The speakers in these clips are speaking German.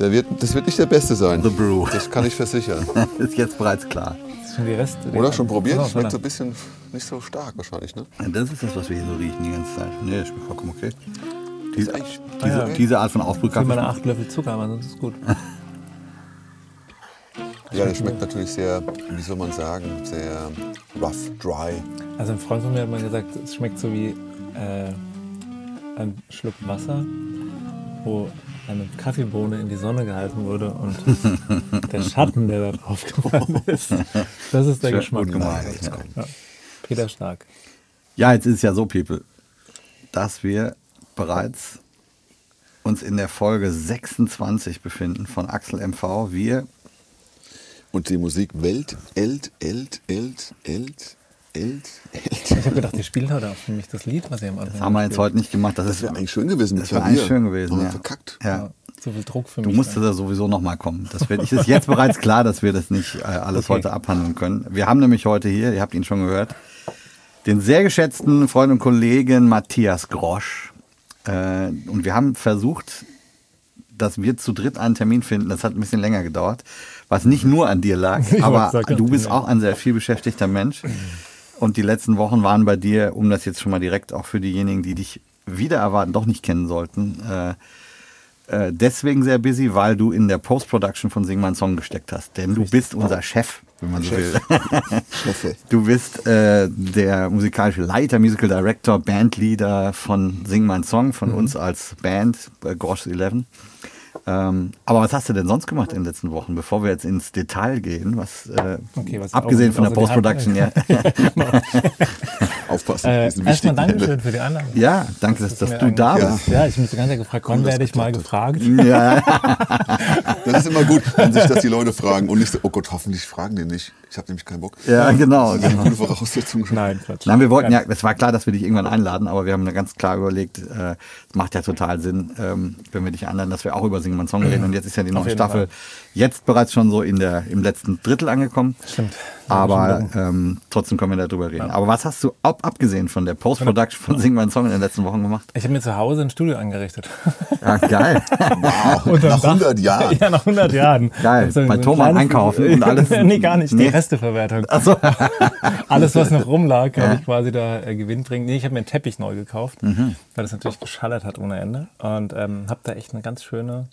Der wird, das wird nicht der beste sein. The Brew. Das kann ich versichern. ist jetzt bereits klar. Schon die Rest. Oder schon probiert? Genau, Schmeckt so genau. ein bisschen nicht so stark wahrscheinlich, ne? Das ist das, was wir hier so riechen die ganze Zeit. Nee, das schmeckt vollkommen okay. Diese, eigentlich- diese, ja. diese Art von Ich Aufbrühkaffee. meine acht Löffel Zucker, aber sonst ist gut. Ja, der schmeckt natürlich sehr, wie soll man sagen, sehr rough, dry. Also ein Freund von mir hat mal gesagt, es schmeckt so wie äh, ein Schluck Wasser, wo eine Kaffeebohne in die Sonne gehalten wurde und der Schatten, der da drauf gefallen ist, das ist der Schön Geschmack. gut gemacht, Ja. Ja. Peter Stark. Ja, jetzt ist es ja so, People, dass wir bereits uns in der Folge 26 befinden von Axel MV. Wir, Und die Musik Welt, Elt, Elt, Elt, Elt, Elt, Ich Elt. habe gedacht, ihr spielt heute auch für mich das Lied, was ihr am Anfang das haben wir jetzt heute nicht gemacht. Das, Das wäre eigentlich schön gewesen Das wäre eigentlich schön gewesen, ja. verkackt. Ja. So viel Druck für Du mich. musst da sowieso noch mal kommen. Das wird, ich ist jetzt bereits klar, dass wir das nicht äh, alles Okay. heute abhandeln können. Wir haben nämlich heute hier, ihr habt ihn schon gehört, den sehr geschätzten Freund und Kollegen Matthias Grosch. Äh, und wir haben versucht, dass wir zu dritt einen Termin finden. Das hat ein bisschen länger gedauert, was nicht nur an dir lag, Ich aber du bist auch ein sehr viel beschäftigter Mensch. Und die letzten Wochen waren bei dir, um das jetzt schon mal direkt auch für diejenigen, die dich wieder erwarten, doch nicht kennen sollten, äh, äh, deswegen sehr busy, weil du in der Post-Production von Sing Mein Song gesteckt hast. Denn du bist unser Chef, wenn man so will. Du bist äh, der musikalische Leiter, Musical Director, Bandleader von Sing Mein Song, von uns als Band, äh, Grosh 11. Ähm, aber was hast du denn sonst gemacht in den letzten Wochen, bevor wir jetzt ins Detail gehen? Was, äh, Okay, was abgesehen von der die Post-Production, ja. Aufpassen. Äh, erstmal. Dankeschön für die Einladung. ja, danke, dass, dass mir du da bist. Ja, ich mich die ganze Zeit gefragt, wann dass werde ich mal gefragt? Ja, Das ist immer gut, wenn sich das die Leute fragen und nicht so, oh Gott, hoffentlich fragen die nicht. Ich habe nämlich keinen Bock. ja genau, Das ist eine genau. gute Voraussetzung. Nein, Quatsch. Nein, wir wollten ja, es war klar, dass wir dich irgendwann einladen, aber wir haben da ganz klar überlegt, äh, es macht ja total Sinn, ähm, wenn wir dich einladen, dass wir auch über Sing Mein Song reden. Und jetzt ist ja die neue Staffel Fall. Jetzt bereits schon so in der, im letzten Drittel angekommen. Stimmt. Aber ähm, trotzdem können wir darüber reden. Aber was hast du ab, abgesehen von der Post-Production von Sing Mein Song in den letzten Wochen gemacht? Ich habe mir zu Hause ein Studio eingerichtet. Ja, geil. Wow, Unterm nach Dach. 100 Jahren. Ja, nach 100 Jahren. Geil. So ein- Bei so kleines- einkaufen und alles. nee, gar nicht. Nee. Die Resteverwertung. Ach so. Alles, was noch rumlag, Ja. habe ich quasi da äh, Gewinn bringen. Nee, ich habe mir einen Teppich neu gekauft, Mhm. weil das natürlich geschallert hat ohne Ende. Und ähm, habe da echt eine ganz schöne.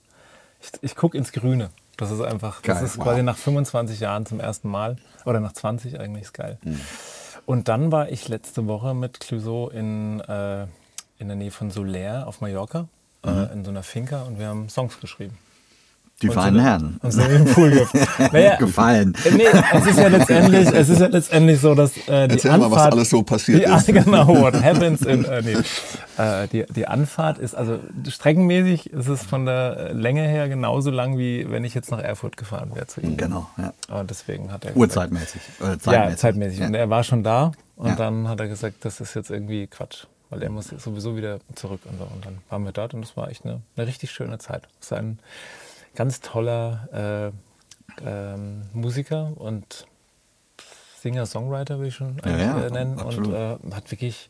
Ich, ich gucke ins Grüne. Das ist einfach, Geil. das ist Wow. quasi nach 25 Jahren zum ersten Mal. Oder nach 20 eigentlich, ist geil. Mhm. Und dann war ich letzte Woche mit Clouseau in, äh, in der Nähe von Soler auf Mallorca, Mhm. äh, in so einer Finca und wir haben Songs geschrieben. Die feinen Herren. Und so im Pool. Naja, Gefallen. äh, Nee, es ist ja letztendlich, es ist ja letztendlich so, dass äh, die Erzähl Anfahrt... mal, was alles so passiert die, ist. Genau, what happens in... Äh, nee. äh, die, die Anfahrt ist, also streckenmäßig ist es von der Länge her genauso lang, wie wenn ich jetzt nach Erfurt gefahren wäre zu ihm. Genau, ja. Und deswegen hat er Uhrzeitmäßig. Oder ja, zeitmäßig. zeitmäßig. Und Ja. er war schon da und Ja. dann hat er gesagt, das ist jetzt irgendwie Quatsch, weil er muss sowieso wieder zurück und so. Und dann waren wir dort und das war echt eine, eine richtig schöne Zeit. Es ist ein ganz toller äh, ähm, Musiker und Singer-Songwriter, würde ich schon Ja, ja, äh, nennen. absolut. Und äh, hat wirklich,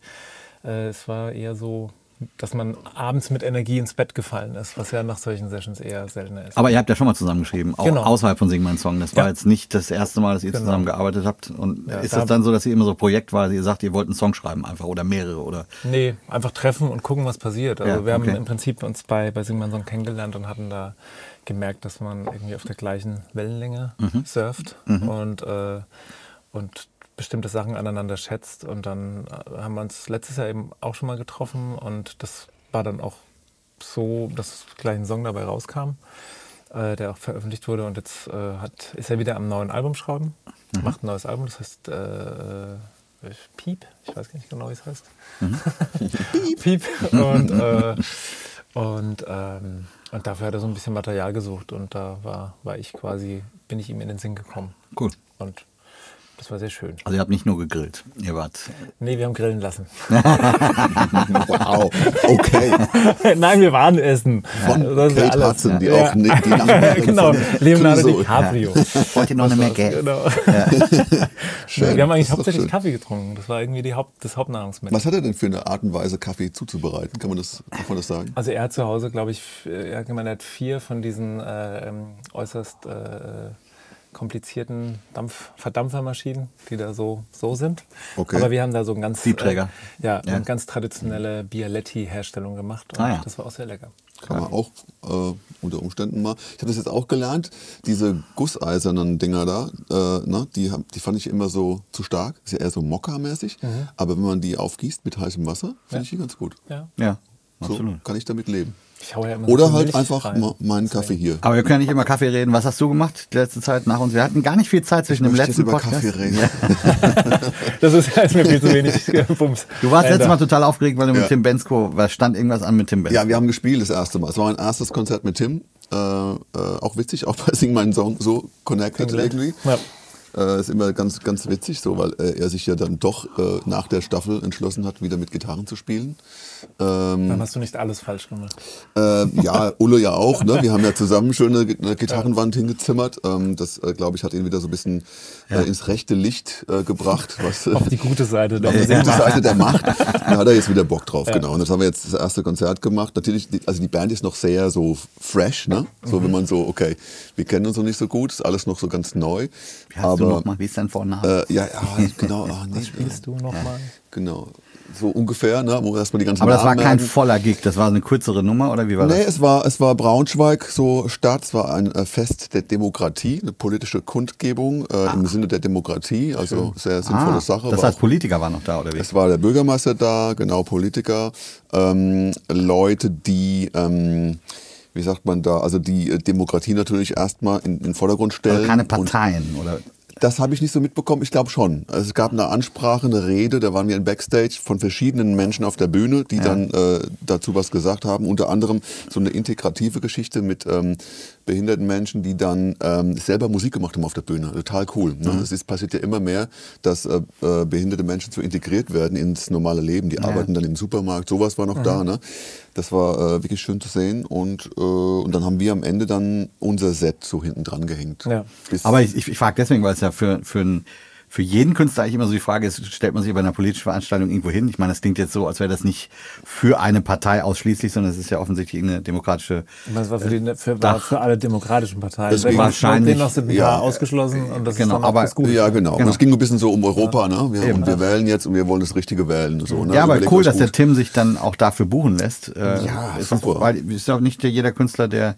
äh, es war eher so, dass man abends mit Energie ins Bett gefallen ist, was ja nach solchen Sessions eher seltener ist. Aber ihr habt ja schon mal zusammengeschrieben, auch Genau. außerhalb von Sing Mein Song. Das war Ja. jetzt nicht das erste Mal, dass ihr Genau. zusammengearbeitet habt. Und Ja, ist da- das dann so, dass ihr immer so projektweise, ihr sagt, ihr wollt einen Song schreiben einfach oder mehrere oder? Nee, einfach treffen und gucken, was passiert. Also Ja, wir haben okay. im Prinzip uns bei, bei Sing Mein Song kennengelernt und hatten da gemerkt, dass man irgendwie auf der gleichen Wellenlänge Mhm. surft und, äh, und bestimmte Sachen aneinander schätzt. Und dann äh, haben wir uns letztes Jahr eben auch schon mal getroffen und das war dann auch so, dass gleich ein Song dabei rauskam, äh, der auch veröffentlicht wurde. Und jetzt äh, hat, ist er wieder am neuen Album schreiben, Mhm. macht ein neues Album, das heißt äh, Piep, ich weiß gar nicht genau, wie es heißt. Piep. Und, äh, und, ähm, und dafür hat er so ein bisschen Material gesucht und da war, war ich quasi, bin ich ihm in den Sinn gekommen. Cool. Und Das war sehr schön. Also ihr habt nicht nur gegrillt, ihr wart. Nee, wir haben grillen lassen. Wow, okay. Nein, wir waren essen. Von Das Kate alles. Hudson, die Ja. auch die Nachbarin genau, Leonardo Clouseau. DiCaprio. Wollt ihr noch eine mehr Geld? Genau. Schön. Wir haben eigentlich hauptsächlich schön. Kaffee getrunken. Das war irgendwie die Haupt, das Hauptnahrungsmittel. Was hat er denn für eine Art und Weise, Kaffee zuzubereiten? Kann man das, darf man das sagen? Also er hat zu Hause, glaube ich, er hat gemeint, er hat vier von diesen äh, ähm, äußerst äh, komplizierten Dampf Verdampfermaschinen, die da so, so sind. Okay. Aber wir haben da so ein ganz, Siebträger. Äh, ja, Ja. eine ganz traditionelle Bialetti-Herstellung gemacht. Und Ah, ja. das war auch sehr lecker. Kann man auch äh, unter Umständen mal. Ich habe das jetzt auch gelernt, diese gusseisernen Dinger da, äh, ne, die, hab- die fand ich immer so zu stark. Ist ja eher so Mokka-mäßig. Aber wenn man die aufgießt mit heißem Wasser, finde Ja. ich die ganz gut. Ja. Ja, So absolut. kann ich damit leben. Ich hau ja immer so Oder viel halt Milch einfach rein. meinen Kaffee hier. Aber wir können nicht immer Kaffee reden. Was hast du gemacht die letzte Zeit nach uns? Wir hatten gar nicht viel Zeit zwischen dem möchte jetzt letzten über Podcast. Kaffee reden. Das ist, ist mir viel zu wenig äh, Bums. Du warst letztes Mal total aufgeregt, weil du mit Ja. Tim Bensko, was stand irgendwas an mit Tim Bensko? Ja, wir haben gespielt das erste Mal. Es war mein erstes Konzert mit Tim. Äh, äh, auch witzig, auch bei Sing meinen Song so connected irgendwie. Ja. Äh, ist immer ganz, ganz witzig, so, weil äh, er sich ja dann doch äh, nach der Staffel entschlossen hat, wieder mit Gitarren zu spielen. Ähm, Dann hast du nicht alles falsch gemacht. äh, ja, Ulle ja auch. Ne? Wir haben ja zusammen schöne Gitarrenwand hingezimmert. Ähm, das, äh, glaube ich, hat ihn wieder so ein bisschen äh, ins rechte Licht äh, gebracht. Was, Auf die gute Seite. Der auf die gute Seite der Macht. Da hat er jetzt wieder Bock drauf, genau. Und das haben wir jetzt das erste Konzert gemacht. Natürlich, die, also die Band ist noch sehr so fresh, ne? So, wenn man so, okay, wir kennen uns noch nicht so gut, ist alles noch so ganz neu. Wie heißt du nochmal? Wie ist dein Vorname? Äh, ja, ja, genau. Ah, nee, Spielst du nochmal? Genau. So ungefähr, ne? Wo wir erstmal die ganzen Aber das war Namen kein merken. voller Gig, das war eine kürzere Nummer oder wie war Nee, das? es war, es war Braunschweig, so Stadt, es war ein äh, Fest der Demokratie, eine politische Kundgebung äh, im Sinne der Demokratie, also sehr sinnvolle Ah, Sache. das war heißt, Politiker waren noch da oder wie? es war der Bürgermeister da, genau, Politiker, ähm, Leute, die, ähm, wie sagt man da, also die äh, Demokratie natürlich erstmal in, in den Vordergrund stellen. Also keine und- Parteien oder? Das habe ich nicht so mitbekommen. Ich glaube schon. Also es gab eine Ansprache, eine Rede, da waren wir in Backstage von verschiedenen Menschen auf der Bühne, die dann äh, dazu was gesagt haben. Unter anderem so eine integrative Geschichte mit ähm, behinderten Menschen, die dann ähm, selber Musik gemacht haben auf der Bühne. Total cool. Ne? Es ist, passiert ja immer mehr, dass äh, äh, behinderte Menschen so integriert werden ins normale Leben. Die arbeiten dann im Supermarkt. Sowas war noch da. Ne? Das war äh, wirklich schön zu sehen. Und, äh, und dann haben wir am Ende dann unser Set so hinten dran gehängt. Ja. Aber ich, ich, ich frage deswegen, weil es ja für, für, ein, für jeden Künstler eigentlich immer so die Frage ist, stellt man sich bei einer politischen Veranstaltung irgendwo hin? Ich meine, das klingt jetzt so, als wäre das nicht für eine Partei ausschließlich, sondern es ist ja offensichtlich eine demokratische. Das war für, die, für, war für alle demokratischen Parteien. Das ging wahrscheinlich- aus dem ja. Ausgeschlossen und das Genau, ist aber- das Gute. Ja, genau. Genau. Und es ging ein bisschen so um Europa, ne? Wir, Eben. und wir wählen jetzt und wir wollen das Richtige wählen. So, ne? Ja, aber Überlegt cool, dass der gut. Tim sich dann auch dafür buchen lässt. Äh, Ja, ist super. Auch, weil es ist auch nicht jeder Künstler, der,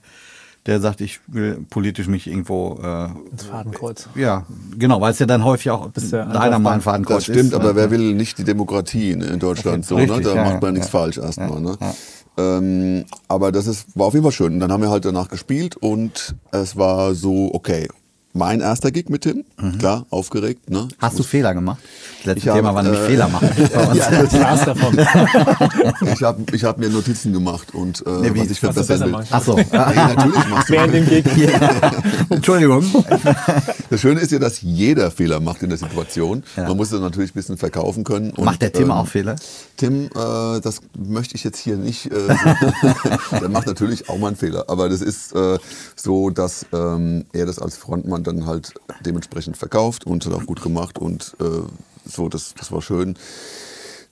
der sagt, ich will politisch mich irgendwo. Äh, Das Fadenkreuz. ja, genau, weil es ja dann häufig auch ja einer mal ein Fadenkreuz Das stimmt, ist. aber äh, wer will nicht die Demokratie in, in Deutschland so, ne? Richtig, Da ja, macht ja, man nichts ja. falsch erstmal, Ja, ne? ja. Ähm, aber das ist, war auf jeden Fall schön. Und dann haben wir halt danach gespielt und es war so, okay. Mein erster Gig mit Tim, klar, aufgeregt. Ne? Mhm. Hast du Fehler gemacht? Das letzte Ich habe, Thema war nämlich äh, Fehler machen. bei uns. Ja, das war's davon. Ich habe ich hab mir Notizen gemacht und äh, Nee, wie? was ich verbessern besser will. machen Ach so. Nee, natürlich machst du Während dem Gig. Entschuldigung. Das Schöne ist ja, dass jeder Fehler macht in der Situation. Ja. Man muss es natürlich ein bisschen verkaufen können. Und, Macht der Tim ähm, auch Fehler? Tim, äh, das möchte ich jetzt hier nicht. Äh, der macht natürlich auch mal einen Fehler. Aber das ist äh, so, dass ähm, er das als Frontmann dann halt dementsprechend verkauft und hat auch gut gemacht. Und äh, so, das, das war schön.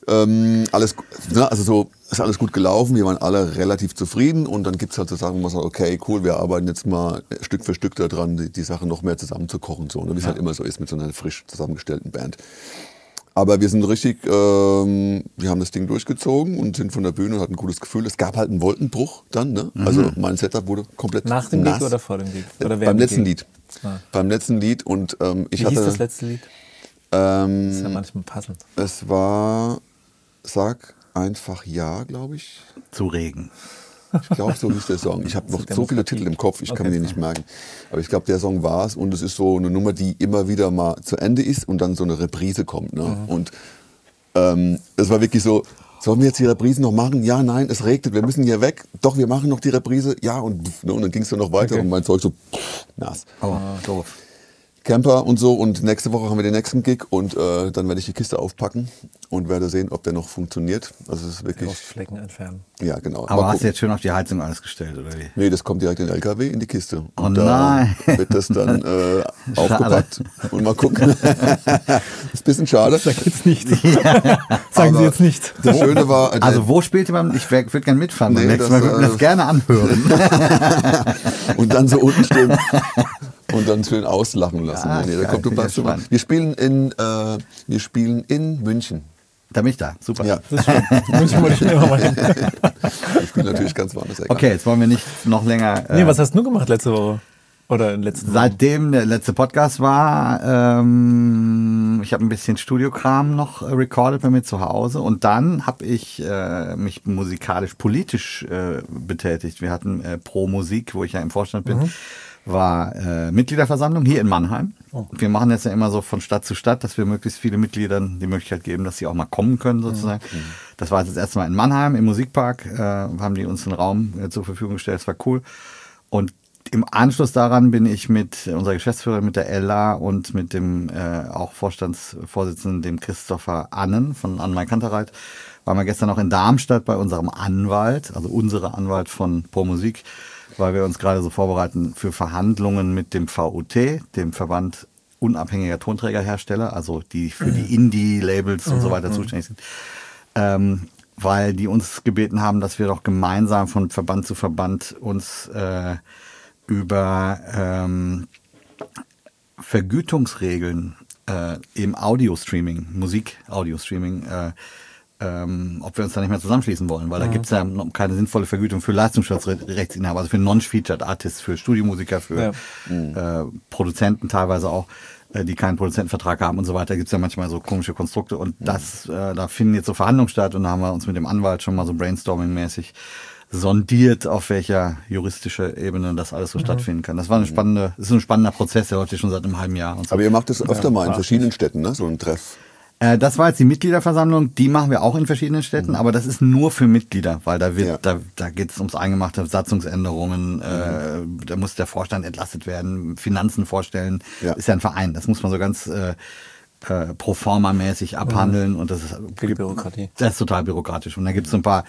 Ähm, alles, ne, also so ist alles gut gelaufen. Wir waren alle relativ zufrieden und dann gibt es halt so Sachen, wo man sagt, okay, cool, wir arbeiten jetzt mal Stück für Stück daran, die, die Sachen noch mehr zusammenzukochen, so, ne, wie es halt immer so ist mit so einer frisch zusammengestellten Band. Aber wir sind richtig, ähm, wir haben das Ding durchgezogen und sind von der Bühne und hatten ein gutes Gefühl. Es gab halt einen Wolkenbruch dann, ne? Also mein Setup wurde komplett Nach dem nass. Gig oder vor dem? Äh, Oder während beim letzten? Lied. Ah. Beim letzten Lied und ähm, ich Wie hatte. hieß das letzte Lied? ähm, ist ja manchmal passend. es war, sag einfach ja, glaube ich. Zu Regen. Ich glaube, so hieß der Song. Ich habe noch so viele Titel im Kopf, ich kann Okay, mir die nicht merken. Aber ich glaube, der Song war es und es ist so eine Nummer, die immer wieder mal zu Ende ist und dann so eine Reprise kommt. Ne? Mhm. Und ähm, es war wirklich so, sollen wir jetzt die Reprise noch machen? Ja, nein, es regnet, wir müssen hier weg. Doch, wir machen noch die Reprise. Ja, und, ne, und dann ging es dann noch weiter Okay. und mein Zeug so pff, nass. Oh, doof. Camper und so. Und nächste Woche haben wir den nächsten Gig und äh, dann werde ich die Kiste aufpacken und werde sehen, ob der noch funktioniert. Also es ist wirklich. Rostflecken entfernen. Ja, genau. Aber Mal hast du jetzt schön auf die Heizung alles gestellt, oder wie? Nee, das kommt direkt in den LKW in die Kiste. Oh Und da nein. wird das dann äh, aufgepackt und mal gucken. ist ein bisschen schade. Sag jetzt nicht. Sagen Aber Sie jetzt nicht. Das Schöne war, äh, Also wo spielt ihr beim, ich würde gerne mitfahren, Nee, das, Mal würde mir das äh, gerne anhören. und dann so unten stehen und dann schön auslachen lassen. Ah, nee, nee, kommt ich ja spannend. Wir spielen in äh, wir spielen in München. da bin ich da, super. Ja, Das ist schön. München wollte ich immer mal hin. wir spielen natürlich ganz woanders. egal. Okay, jetzt wollen wir nicht noch länger. Nee, äh, was hast du gemacht letzte Woche? Oder in den letzten Wochen? Seitdem der letzte Podcast war, ähm, ich habe ein bisschen Studiokram noch äh, recorded bei mir zu Hause und dann habe ich äh, mich musikalisch, politisch äh, betätigt. Wir hatten äh, Pro Musik, wo ich ja im Vorstand bin, war äh, Mitgliederversammlung hier in Mannheim. Wir machen jetzt ja immer so von Stadt zu Stadt, dass wir möglichst viele Mitgliedern die Möglichkeit geben, dass sie auch mal kommen können sozusagen. Das war jetzt das erste Mal in Mannheim im Musikpark, äh, haben die uns einen Raum äh, zur Verfügung gestellt, das war cool. Und im Anschluss daran bin ich mit unserer Geschäftsführerin, mit der Ella und mit dem äh, auch Vorstandsvorsitzenden, dem Christopher Annen von Anmai Kantereit, waren wir gestern auch in Darmstadt bei unserem Anwalt, also unsere Anwalt von Pro Musik, weil wir uns gerade so vorbereiten für Verhandlungen mit dem VUT, dem Verband unabhängiger Tonträgerhersteller, also die für die Indie-Labels und so weiter zuständig sind. Ähm, weil die uns gebeten haben, dass wir doch gemeinsam von Verband zu Verband uns äh, über ähm, Vergütungsregeln äh, im Audio-Streaming, Musik-Audio-Streaming, äh, ähm, ob wir uns da nicht mehr zusammenschließen wollen, weil da gibt es ja noch keine sinnvolle Vergütung für Leistungsschutzrechtsinhaber, also für Non-Featured Artists, für Studiomusiker, für äh, Produzenten teilweise auch, äh, die keinen Produzentenvertrag haben und so weiter. Da gibt es ja manchmal so komische Konstrukte und das, äh, da finden jetzt so Verhandlungen statt und da haben wir uns mit dem Anwalt schon mal so brainstorming-mäßig sondiert, auf welcher juristische Ebene das alles so stattfinden kann. Das war eine spannende, das ist ein spannender Prozess, der läuft ja schon seit einem halben Jahr. Und so. Aber ihr macht das öfter mal in verschiedenen Städten, ne? So ein Treff. Äh, das war jetzt die Mitgliederversammlung, die machen wir auch in verschiedenen Städten, aber das ist nur für Mitglieder, weil da wird, Ja. da, da geht es ums Eingemachte, Satzungsänderungen, äh, da muss der Vorstand entlastet werden, Finanzen vorstellen, Ja. ist ja ein Verein, das muss man so ganz äh, äh, pro forma mäßig abhandeln und das ist Viel Bürokratie. das ist total bürokratisch. Und da gibt es so ein paar,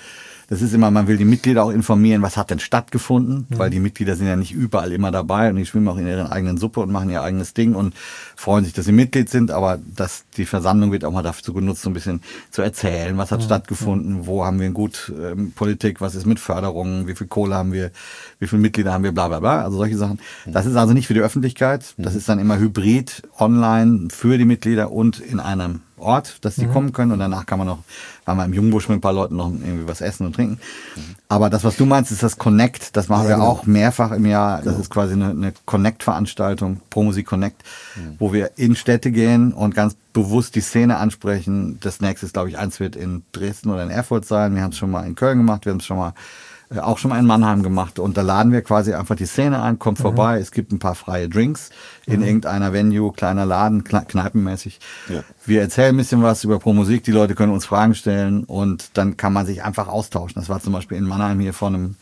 das ist immer, man will die Mitglieder auch informieren, was hat denn stattgefunden, weil die Mitglieder sind ja nicht überall immer dabei und die schwimmen auch in ihrer eigenen Suppe und machen ihr eigenes Ding und freuen sich, dass sie Mitglied sind, aber dass die Versammlung wird auch mal dazu genutzt, so ein bisschen zu erzählen, was hat stattgefunden, wo haben wir gut ähm, Politik, was ist mit Förderungen, wie viel Kohle haben wir, wie viele Mitglieder haben wir, bla bla bla, also solche Sachen. Das ist also nicht für die Öffentlichkeit, das ist dann immer hybrid, online für die Mitglieder und in einem Ort, dass die kommen können und danach kann man noch, waren wir im Jungbusch mit ein paar Leuten noch irgendwie was essen und trinken. Aber das, was du meinst, ist das Connect, das machen Ja, wir genau. auch mehrfach im Jahr. Das ist quasi eine, eine Connect-Veranstaltung, Pro Musik Connect, wo wir in Städte gehen und ganz bewusst die Szene ansprechen. Das nächste ist, glaube ich, eins wird in Dresden oder in Erfurt sein. Wir haben es schon mal in Köln gemacht, wir haben es schon mal auch schon mal in Mannheim gemacht. Und da laden wir quasi einfach die Szene ein, kommt vorbei. Es gibt ein paar freie Drinks in irgendeiner Venue, kleiner Laden, kneipenmäßig. Ja. Wir erzählen ein bisschen was über Pro Musik. Die Leute können uns Fragen stellen und dann kann man sich einfach austauschen. Das war zum Beispiel in Mannheim hier vor einem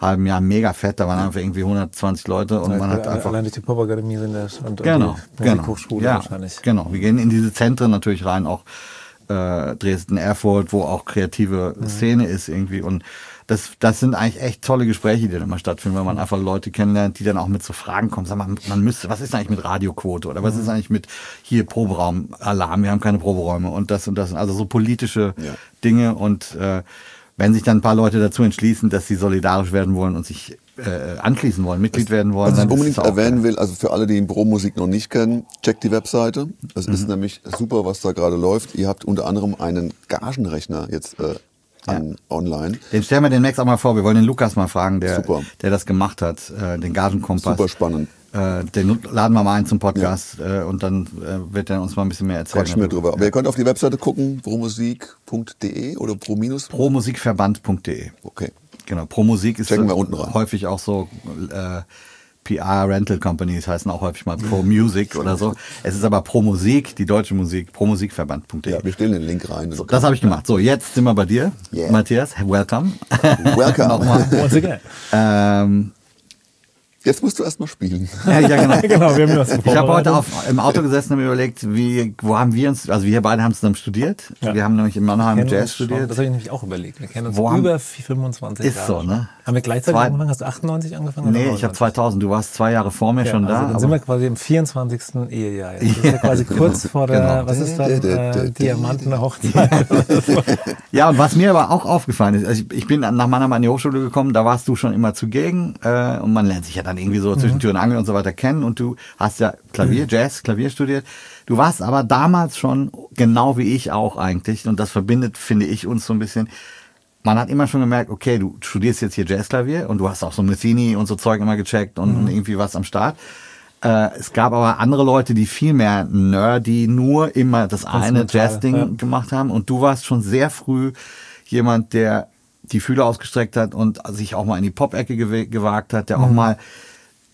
halben Jahr mega fett. Da waren einfach irgendwie 120 Leute und man hat Allein einfach allein durch die Popakademie sind das und, Genau, und die genau. Musikhochschule ja, wahrscheinlich. Genau, wir gehen in diese Zentren natürlich rein, auch äh, Dresden, Erfurt, wo auch kreative Mhm. Szene ist irgendwie. Und das, das sind eigentlich echt tolle Gespräche, die dann immer stattfinden, weil man Mhm. einfach Leute kennenlernt, die dann auch mit so Fragen kommen. Sag mal, man müsste, was ist eigentlich mit Radioquote oder was Mhm. ist eigentlich mit hier Proberaum, Alarm, wir haben keine Proberäume und das und das. Also so politische Ja. Dinge und äh, wenn sich dann ein paar Leute dazu entschließen, dass sie solidarisch werden wollen und sich äh, anschließen wollen, Mitglied werden wollen, Was ich unbedingt erwähnen will, also für alle, die Pro-Musik noch nicht kennen, checkt die Webseite. Es Mhm. ist nämlich super, was da gerade läuft. Ihr habt unter anderem einen Gagenrechner jetzt äh, an, online. Den stellen wir demnächst auch mal vor. Wir wollen den Lukas mal fragen, der, Super. der das gemacht hat, äh, den Gagenkompass. Super spannend. Äh, den laden wir mal ein zum Podcast äh, und dann äh, wird er uns mal ein bisschen mehr erzählen. Quatschen wir drüber. Aber ihr könnt auf die Webseite gucken, promusik.de oder pro minus. Promusikverband.de. Okay. Genau, Promusik ist Checken wir unten rein. häufig auch so äh, PR-Rental Companies heißen auch häufig mal Pro Music oder so. Es ist aber Pro Musik, die deutsche Musik, promusikverband.de. Ja, wir stellen den Link rein. So, das habe ich gemacht. So, jetzt sind wir bei dir, Yeah. Matthias. Welcome. Welcome. Nochmal. Once again. Ähm, Jetzt musst du erstmal spielen. Ja, ja genau. genau, wir haben das Ich habe heute auf, im Auto gesessen und mir überlegt, wie, wo haben wir uns, also wir beide haben zusammen studiert. Ja. Wir haben nämlich in Mannheim Jazz schon. studiert. Das habe ich nämlich auch überlegt. Wir kennen uns Wo haben- über 25 Ist Jahre. so, ne? Haben wir gleichzeitig Zwei- angefangen? Hast du 98 angefangen? Nee, oder ich habe 99? 2000, du warst zwei Jahre vor mir Ja, schon also da. dann aber- sind wir quasi im 24. Ehejahr. jetzt. Das ist ja quasi kurz vor der, Genau. was ist dann, äh, Diamantene Hochzeit. Ja, und was mir aber auch aufgefallen ist, also ich, ich bin nach Mannheim an die Hochschule gekommen, da warst du schon immer zugegen äh, und man lernt sich ja dann irgendwie so zwischen Tür und Angel und so weiter kennen und du hast ja Klavier, Jazz, Klavier studiert. Du warst aber damals schon genau wie ich auch eigentlich und das verbindet, finde ich, uns so ein bisschen. Man hat immer schon gemerkt, okay, du studierst jetzt hier Jazzklavier und du hast auch so Metheny und so Zeug immer gecheckt und, und irgendwie was am Start. Äh, es gab aber andere Leute, die viel mehr nerdy nur immer das eine Instrumental, Jazz-Ding ja. gemacht haben. Und du warst schon sehr früh jemand, der die Fühler ausgestreckt hat und sich auch mal in die Pop-Ecke gew gewagt hat, der auch mal,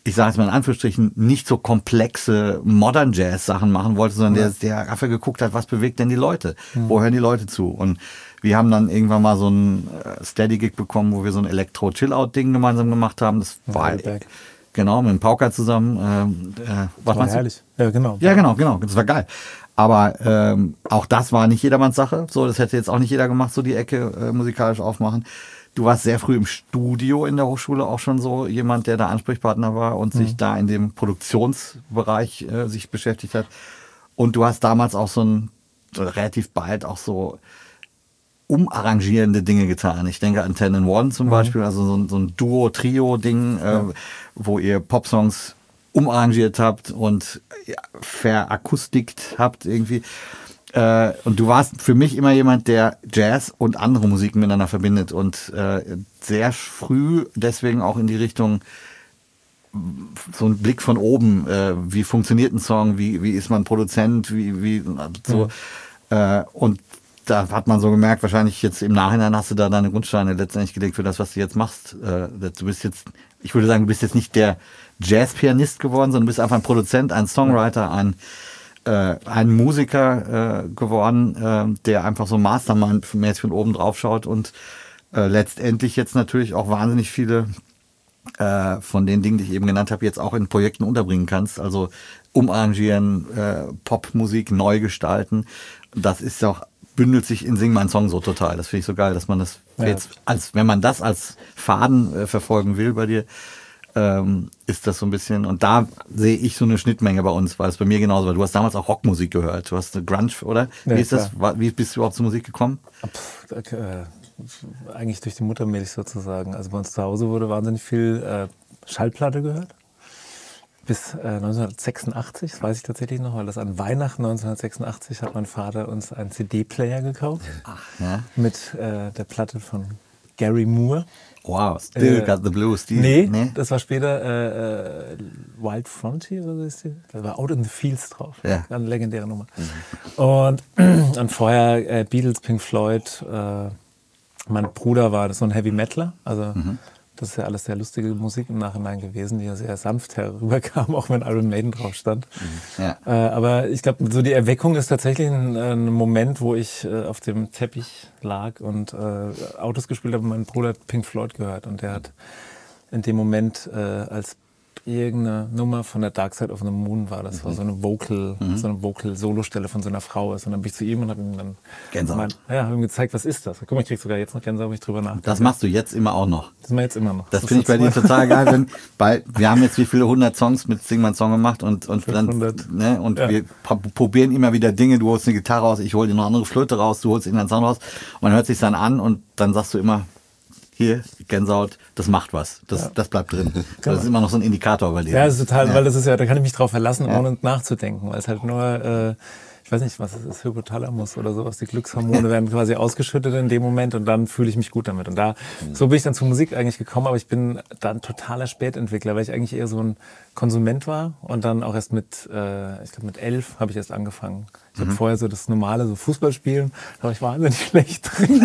ich sage jetzt mal in Anführungsstrichen, nicht so komplexe Modern Jazz-Sachen machen wollte, sondern der, der dafür geguckt hat, was bewegt denn die Leute? Wo hören die Leute zu? Und wir haben dann irgendwann mal so ein äh, Steady-Gig bekommen, wo wir so ein Elektro-Chill-Out-Ding gemeinsam gemacht haben. Das war Heidelberg. genau mit dem Pauker zusammen. Ähm, äh, was War du? herrlich. Ja, genau. Ja, genau, genau. Das war geil. Aber ähm, auch das war nicht jedermanns Sache. So, das hätte jetzt auch nicht jeder gemacht, so die Ecke äh, musikalisch aufmachen. Du warst sehr früh im Studio in der Hochschule auch schon so jemand, der da Ansprechpartner war und sich da in dem Produktionsbereich äh, sich beschäftigt hat. Und du hast damals auch so ein relativ bald auch so umarrangierende Dinge getan. Ich denke an Ten and One zum Beispiel, also so ein, so ein Duo-Trio-Ding, äh, wo ihr Popsongs umarrangiert habt und verakustikt habt irgendwie. Äh, und du warst für mich immer jemand, der Jazz und andere Musiken miteinander verbindet und äh, sehr früh deswegen auch in die Richtung so ein Blick von oben, äh, wie funktioniert ein Song, wie, wie ist man Produzent, wie, wie so. Äh, und da hat man so gemerkt, wahrscheinlich jetzt im Nachhinein hast du da deine Grundsteine letztendlich gelegt für das, was du jetzt machst. Äh, du bist jetzt, ich würde sagen, du bist jetzt nicht der Jazz-Pianist geworden, sondern du bist einfach ein Produzent, ein Songwriter, ein, äh, ein Musiker äh, geworden, äh, der einfach so Mastermind-mäßig von oben drauf schaut und äh, letztendlich jetzt natürlich auch wahnsinnig viele äh, von den Dingen, die ich eben genannt habe, jetzt auch in Projekten unterbringen kannst. Also umarrangieren, Popmusik neu gestalten. Das ist ja auch, bündelt sich in Sing mein Song so total. Das finde ich so geil, dass man das Ja. jetzt, als wenn man das als Faden äh, verfolgen will bei dir, ähm, ist das so ein bisschen, und da sehe ich so eine Schnittmenge bei uns, weil es bei mir genauso war. Du hast damals auch Rockmusik gehört. Du hast eine Grunge, oder? Ja, wie ist das? klar. Wie bist du überhaupt zur Musik gekommen? Pff, äh, eigentlich durch die Muttermilch sozusagen. Also bei uns zu Hause wurde wahnsinnig viel äh, Schallplatte gehört. Bis äh, 1986, das weiß ich tatsächlich noch, weil das an Weihnachten 1986 hat mein Vater uns einen CD-Player gekauft Ja. mit äh, der Platte von Gary Moore. Wow, still Äh, got the blues. Die, Nee, das war später äh, äh, Wild Frontier oder so ist die. Da war Out in the Fields drauf. Ja. Eine legendäre Nummer. Und, und vorher äh, Beatles, Pink Floyd. Äh, mein Bruder war so ein Heavy Metaler. Also das ist ja alles sehr lustige Musik im Nachhinein gewesen, die ja sehr sanft herüberkam, auch wenn Iron Maiden drauf stand. Ja. Äh, aber ich glaube, so die Erweckung ist tatsächlich ein, ein Moment, wo ich äh, auf dem Teppich lag und äh, Autos gespielt habe und mein Bruder hat Pink Floyd gehört und der hat in dem Moment äh, als irgendeine Nummer von der Dark Side of the Moon war. Das war Mhm. so eine Vocal, so eine Vocal-Solostelle von so einer Frau ist. Und dann bin ich zu ihm und habe ihm dann Gänsehaut. mein, ja, hab ihm gezeigt, was ist das? Guck mal, ich krieg sogar jetzt noch Gänsehaut, wenn ich drüber nachdenke. Das machst du jetzt immer auch noch. Das machen wir jetzt immer noch. Das ist finde ich bei dir total geil. Wenn, bei, wir haben jetzt wie viele hundert Songs mit Sing mein Song gemacht und, und, dann, 500. ne, und Ja. wir pro- probieren immer wieder Dinge. Du holst eine Gitarre raus, ich hole dir noch eine andere Flöte raus, du holst irgendeinen Sound raus. Und man hört sich dann an und dann sagst du immer, hier, Gänsehaut, das macht was. Das, das bleibt drin. Das ist immer noch so ein Indikator bei dir. Ja, das ist total, Ja. weil das ist ja, da kann ich mich drauf verlassen, Ja. ohne nachzudenken, weil es halt nur, äh, ich weiß nicht, was es ist, Hypothalamus oder sowas, die Glückshormone werden quasi ausgeschüttet in dem Moment und dann fühle ich mich gut damit. Und da, so bin ich dann zur Musik eigentlich gekommen, aber ich bin dann totaler Spätentwickler, weil ich eigentlich eher so ein Konsument war und dann auch erst mit, äh, ich glaube mit elf habe ich erst angefangen. Ich habe vorher so das normale, so Fußballspielen, da war ich wahnsinnig schlecht drin.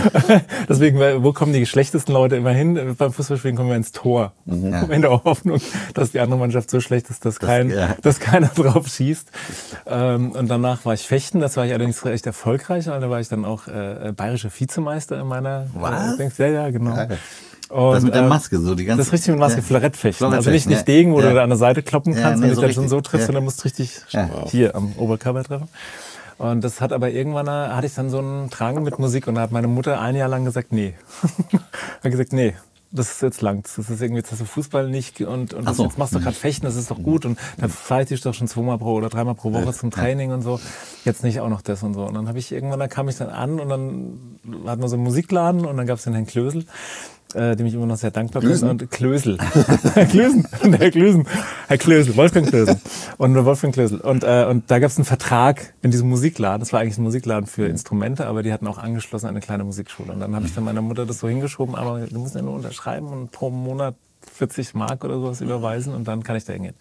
Deswegen, wo kommen die schlechtesten Leute immer hin? Beim Fußballspielen kommen wir ins Tor. Ja. In der Hoffnung, dass die andere Mannschaft so schlecht ist, dass, kein, ja. dass keiner drauf schießt. Ähm, und danach war ich Fechten, das war ich allerdings recht erfolgreich. Da war ich dann auch äh, bayerischer Vizemeister in meiner. Was? Äh, Dings. ja, ja, genau. Geil. Und, das mit der äh, Maske, so die ganze Das ist richtig mit Maske, Ja. Florettfechten. Also nicht, nicht ja. Degen, wo Ja. du da an der Seite kloppen Ja, kannst, nee, wenn du so dich dann schon so triffst, Ja. sondern musst richtig Ja. hier am Oberkörper treffen. Und das hat aber irgendwann, hatte ich dann so einen Drang mit Musik und da hat meine Mutter ein Jahr lang gesagt, nee. hat gesagt, nee. Das ist jetzt lang. Das ist irgendwie, jetzt hast du Fußball nicht und, und so. jetzt machst du gerade Fechten, das ist doch gut. Und dann fahre ich dich doch schon zweimal pro oder dreimal pro Woche zum Training und so. Jetzt nicht auch noch das und so. Und dann habe ich irgendwann, da kam ich dann an und dann hatten wir so einen Musikladen und dann gab es den Herrn Klösel, äh, dem ich immer noch sehr dankbar Klösen? bin. Und Klösel. Herr Klösen. Herr Klösen. Herr Klösel. Wolfgang Klösel. Und Wolfgang Klösel. Und, äh, und da gab es einen Vertrag in diesem Musikladen. Das war eigentlich ein Musikladen für Instrumente, aber die hatten auch angeschlossen an eine kleine Musikschule. Und dann habe ich dann meiner Mutter das so hingeschoben, aber du musst ja nur unterschreiben und pro Monat 40 Mark oder sowas überweisen und dann kann ich da hingehen.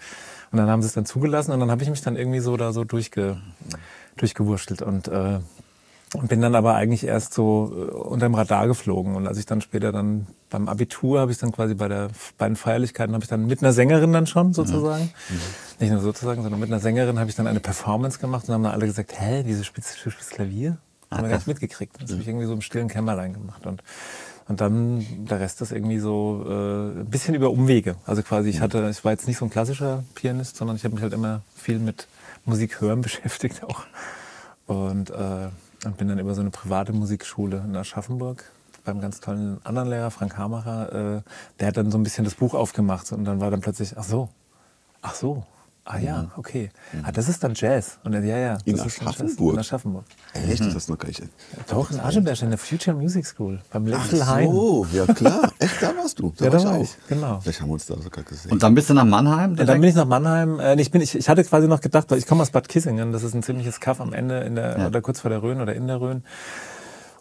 Und dann haben sie es dann zugelassen und dann habe ich mich dann irgendwie so da so durchge, durchgewurschtelt und äh, und bin dann aber eigentlich erst so äh, unterm Radar geflogen. Und als ich dann später dann beim Abitur habe ich dann quasi bei, der, bei den Feierlichkeiten habe ich dann mit einer Sängerin dann schon sozusagen, nicht nur sozusagen, sondern mit einer Sängerin habe ich dann eine Performance gemacht und haben dann alle gesagt, hä, spielst du spielst Klavier? Haben wir gar nicht mitgekriegt. Das habe ich irgendwie so im stillen Kämmerlein gemacht. Und, und dann der Rest ist irgendwie so äh, ein bisschen über Umwege. Also quasi ich hatte, ich war jetzt nicht so ein klassischer Pianist, sondern ich habe mich halt immer viel mit Musik hören beschäftigt auch. Und, äh, und bin dann über so eine private Musikschule in Aschaffenburg beim ganz tollen anderen Lehrer, Frank Hamacher, äh, der hat dann so ein bisschen das Buch aufgemacht und dann war dann plötzlich, ach so, ach so, ah ja, okay. Ah, das ist dann Jazz. Und ja, ja. In. Aschaffenburg? In Aschaffenburg. Echt? Das ist noch gar nicht. Doch, in Aschenberg, in der Future Music School, beim Little Ach so, ja klar. Echt, da warst du. Da Ja, war da ich war auch. ich, genau. Vielleicht haben wir uns da sogar gesehen. Und dann bist du nach Mannheim? Und dann bin ich nach Mannheim. Äh, ich, bin, ich, ich hatte quasi noch gedacht, weil ich komme aus Bad Kissingen, das ist ein ziemliches Kaff am Ende in der, Ja. oder kurz vor der Rhön oder in der Rhön.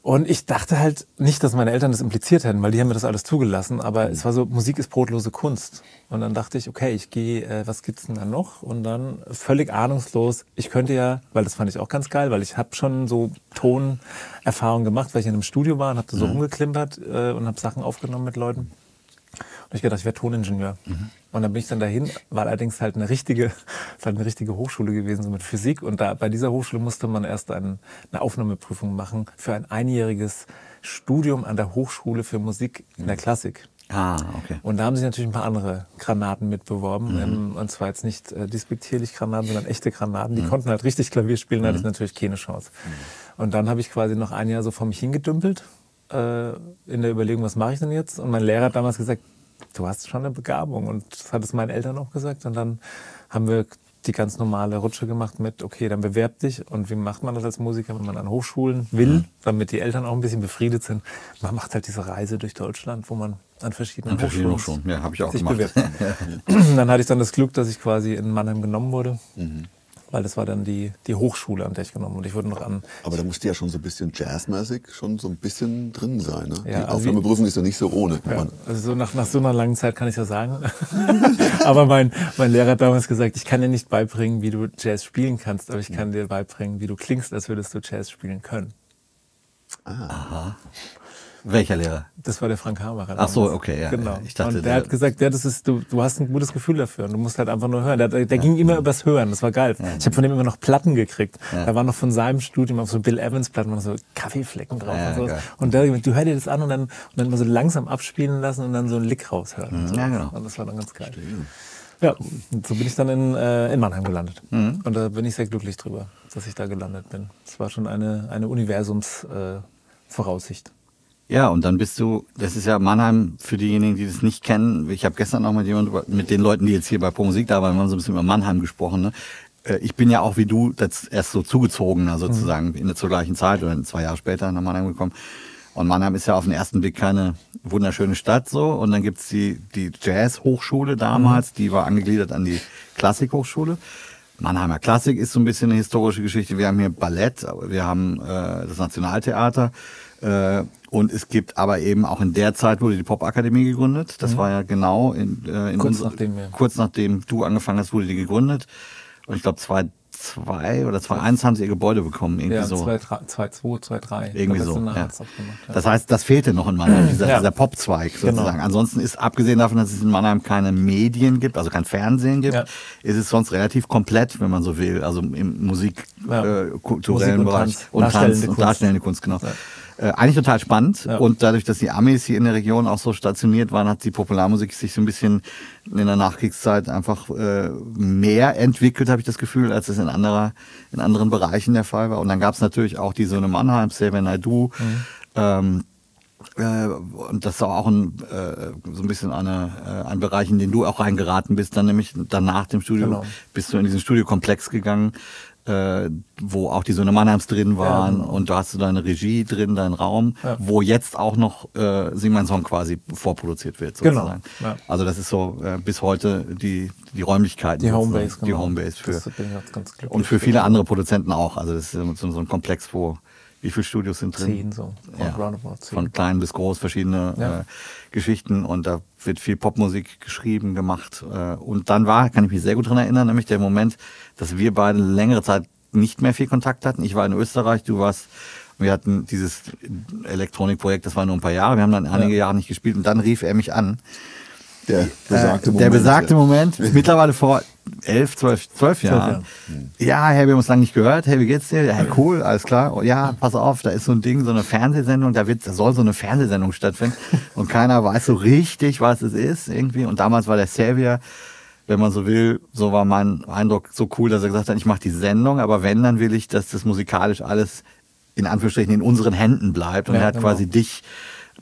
Und ich dachte halt nicht, dass meine Eltern das impliziert hätten, weil die haben mir das alles zugelassen. Aber es war so, Musik ist brotlose Kunst. Und dann dachte ich, okay, ich gehe, äh, was gibt's denn da noch? Und dann völlig ahnungslos, ich könnte ja, weil das fand ich auch ganz geil, weil ich habe schon so Tonerfahrung gemacht, weil ich in einem Studio war und habe so rumgeklimpert äh, und habe Sachen aufgenommen mit Leuten. Und ich gedacht, ich wäre Toningenieur. Und dann bin ich dann dahin, war allerdings halt eine richtige, halt eine richtige Hochschule gewesen, so mit Physik. Und da bei dieser Hochschule musste man erst ein, eine Aufnahmeprüfung machen für ein einjähriges Studium an der Hochschule für Musik in der Klassik. Ah, okay. Und da haben sich natürlich ein paar andere Granaten mitbeworben. Ähm, Und zwar jetzt nicht äh, despektierlich Granaten, sondern echte Granaten. Die konnten halt richtig Klavier spielen, da hatte ich natürlich keine Chance. Und dann habe ich quasi noch ein Jahr so vor mich hingedümpelt, äh, in der Überlegung, was mache ich denn jetzt? Und mein Lehrer hat damals gesagt, du hast schon eine Begabung. Und das hat es meinen Eltern auch gesagt. Und dann haben wir die ganz normale Rutsche gemacht mit, okay, dann bewerb dich. Und wie macht man das als Musiker, wenn man an Hochschulen will, damit die Eltern auch ein bisschen befriedet sind? Man macht halt diese Reise durch Deutschland, wo man an verschiedenen An Hochschulen Hochschulen. Ja, habe ich auch gemacht. dann hatte ich dann das Glück, dass ich quasi in Mannheim genommen wurde. Mhm. Weil das war dann die, die Hochschule, an der ich genommen wurde. Und ich wurde noch an. Aber da musste ja schon so ein bisschen jazzmäßig schon so ein bisschen drin sein. Ne? Ja, Die also Aufnahmeprüfung ist ja nicht so ohne. Ja, also so nach, nach so einer langen Zeit kann ich ja sagen. aber mein, mein Lehrer hat damals gesagt, ich kann dir nicht beibringen, wie du Jazz spielen kannst, aber ich kann dir beibringen, wie du klingst, als würdest du Jazz spielen können. Welcher Lehrer? Das war der Frank Hamacher. Ach so, okay, ja, Genau. ja. Ich dachte, und der, der- hat gesagt, ja, das ist, du, du hast ein gutes Gefühl dafür und du musst halt einfach nur hören. Der, der, der ging immer übers Hören, das war geil. Ich habe von dem immer noch Platten gekriegt. Da waren noch von seinem Studium auf so Bill Evans Platten, waren so Kaffeeflecken drauf Ja, und so. Und der, du hör dir das an und dann, und dann immer so langsam abspielen lassen und dann so einen Lick raushören. und so. Ja, genau. Und das war dann ganz geil. Ja, und so bin ich dann in, äh, in Mannheim gelandet. Mhm. Und da bin ich sehr glücklich drüber, dass ich da gelandet bin. Es war schon eine, eine Universumsvoraussicht. Äh, Voraussicht. Ja, und dann bist du, das ist ja Mannheim, für diejenigen, die das nicht kennen, ich habe gestern auch mit jemand über, mit den Leuten, die jetzt hier bei Pro Musik da waren, wir haben so ein bisschen über Mannheim gesprochen. Ne? Äh, Ich bin ja auch wie du das erst so zugezogener sozusagen, in der zur gleichen Zeit oder zwei Jahre später nach Mannheim gekommen. Und Mannheim ist ja auf den ersten Blick keine wunderschöne Stadt so. Und dann gibt's die, die Jazz-Hochschule damals, die war angegliedert an die Klassik-Hochschule. Mannheimer Klassik ist so ein bisschen eine historische Geschichte. Wir haben hier Ballett, wir haben äh, das Nationaltheater äh, und es gibt aber eben auch in der Zeit wurde die Popakademie gegründet. Das war ja genau in, äh, in Kurz unser- nachdem wir- kurz nachdem du angefangen hast, wurde die gegründet. Und ich glaube 2002 oder 2001 haben sie ihr Gebäude bekommen, irgendwie Ja, so. 2, 2, 2, 3. Irgendwie so. Ja. Ja. Das heißt, das fehlte noch in Mannheim, dieser, Ja. dieser Popzweig sozusagen. Genau. Ansonsten ist, abgesehen davon, dass es in Mannheim keine Medien gibt, also kein Fernsehen gibt, Ja. ist es sonst relativ komplett, wenn man so will. Also im Musik, Ja. äh, kulturellen Musik und Bereich Tanz. und Tanz Darstellende und Kunst. darstellende Kunst, genau. Äh, eigentlich total spannend. Ja. Und dadurch, dass die Amis hier in der Region auch so stationiert waren, hat die Popularmusik sich so ein bisschen in der Nachkriegszeit einfach äh, mehr entwickelt, habe ich das Gefühl, als es in, anderer, in anderen Bereichen der Fall war. Und dann gab es natürlich auch die Söhne Mannheim, Seven I Do. Ähm, äh, und das war auch ein, äh, so ein bisschen eine, äh, ein Bereich, in den du auch reingeraten bist, dann nämlich danach dem Studio Genau. bist du in diesen Studiokomplex gegangen, äh, wo auch die Söhne Mannheims drin waren genau. und da hast du deine Regie drin, deinen Raum, Ja. wo jetzt auch noch äh, Sing mein Song quasi vorproduziert wird. Genau, Sozusagen. ja. Also das ist so äh, bis heute die, die Räumlichkeiten. Die. Homebase, genau. Die Homebase für, Das bin ich ganz, glücklich. und für viele andere Produzenten auch. Also das ist so, ein Komplex, wo wie viele Studios sind drin? Zehn so. Ja. Roundabout zehn. Von klein bis groß verschiedene Ja. äh, Geschichten und da wird viel Popmusik geschrieben, gemacht. Äh, und dann war, kann ich mich sehr gut dran erinnern, nämlich der Moment, dass wir beide längere Zeit nicht mehr viel Kontakt hatten. Ich war in Österreich, du warst, wir hatten dieses Elektronikprojekt, das war nur ein paar Jahre, wir haben dann einige Jahre nicht gespielt und dann rief er mich an. Der besagte Äh, Moment. Der besagte. Moment, ist mittlerweile vor elf, zwölf, zwölf Jahren. Ja, hey, wir haben uns lange nicht gehört. Hey, wie geht's dir? Ja, hey, cool, alles klar. Oh, ja, pass auf, da ist so ein Ding, so eine Fernsehsendung, da wird, da soll so eine Fernsehsendung stattfinden. Und keiner weiß so richtig, was es ist, irgendwie. Und damals war der Xavier, wenn man so will, so war mein Eindruck so cool, dass er gesagt hat, ich mache die Sendung, aber wenn, dann will ich, dass das musikalisch alles in Anführungsstrichen in unseren Händen bleibt. Und Ja, er hat genau. quasi dich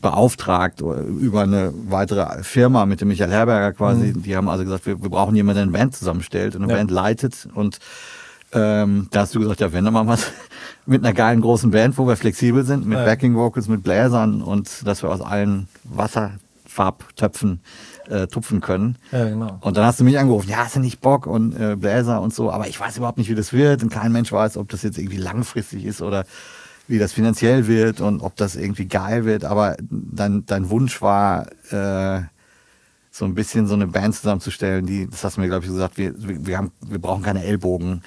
beauftragt oder über eine weitere Firma mit dem Michael Herberger quasi. Die haben also gesagt, wir, wir brauchen jemanden, der eine Band zusammenstellt und eine Ja. Band leitet. Und ähm, da hast du gesagt, ja, wenn dann wir es mit einer geilen großen Band, wo wir flexibel sind, mit Ja. Backing Vocals, mit Bläsern und dass wir aus allen Wasserfarbtöpfen äh, tupfen können. Ja, genau. Und dann hast du mich angerufen, ja, hast du nicht Bock und äh, Bläser und so, aber ich weiß überhaupt nicht, wie das wird und kein Mensch weiß, ob das jetzt irgendwie langfristig ist oder wie das finanziell wird und ob das irgendwie geil wird. Aber dein, dein Wunsch war, äh, so ein bisschen so eine Band zusammenzustellen, die, das hast du mir, glaube ich, gesagt, wir, wir, haben, wir brauchen keine Ellbogen.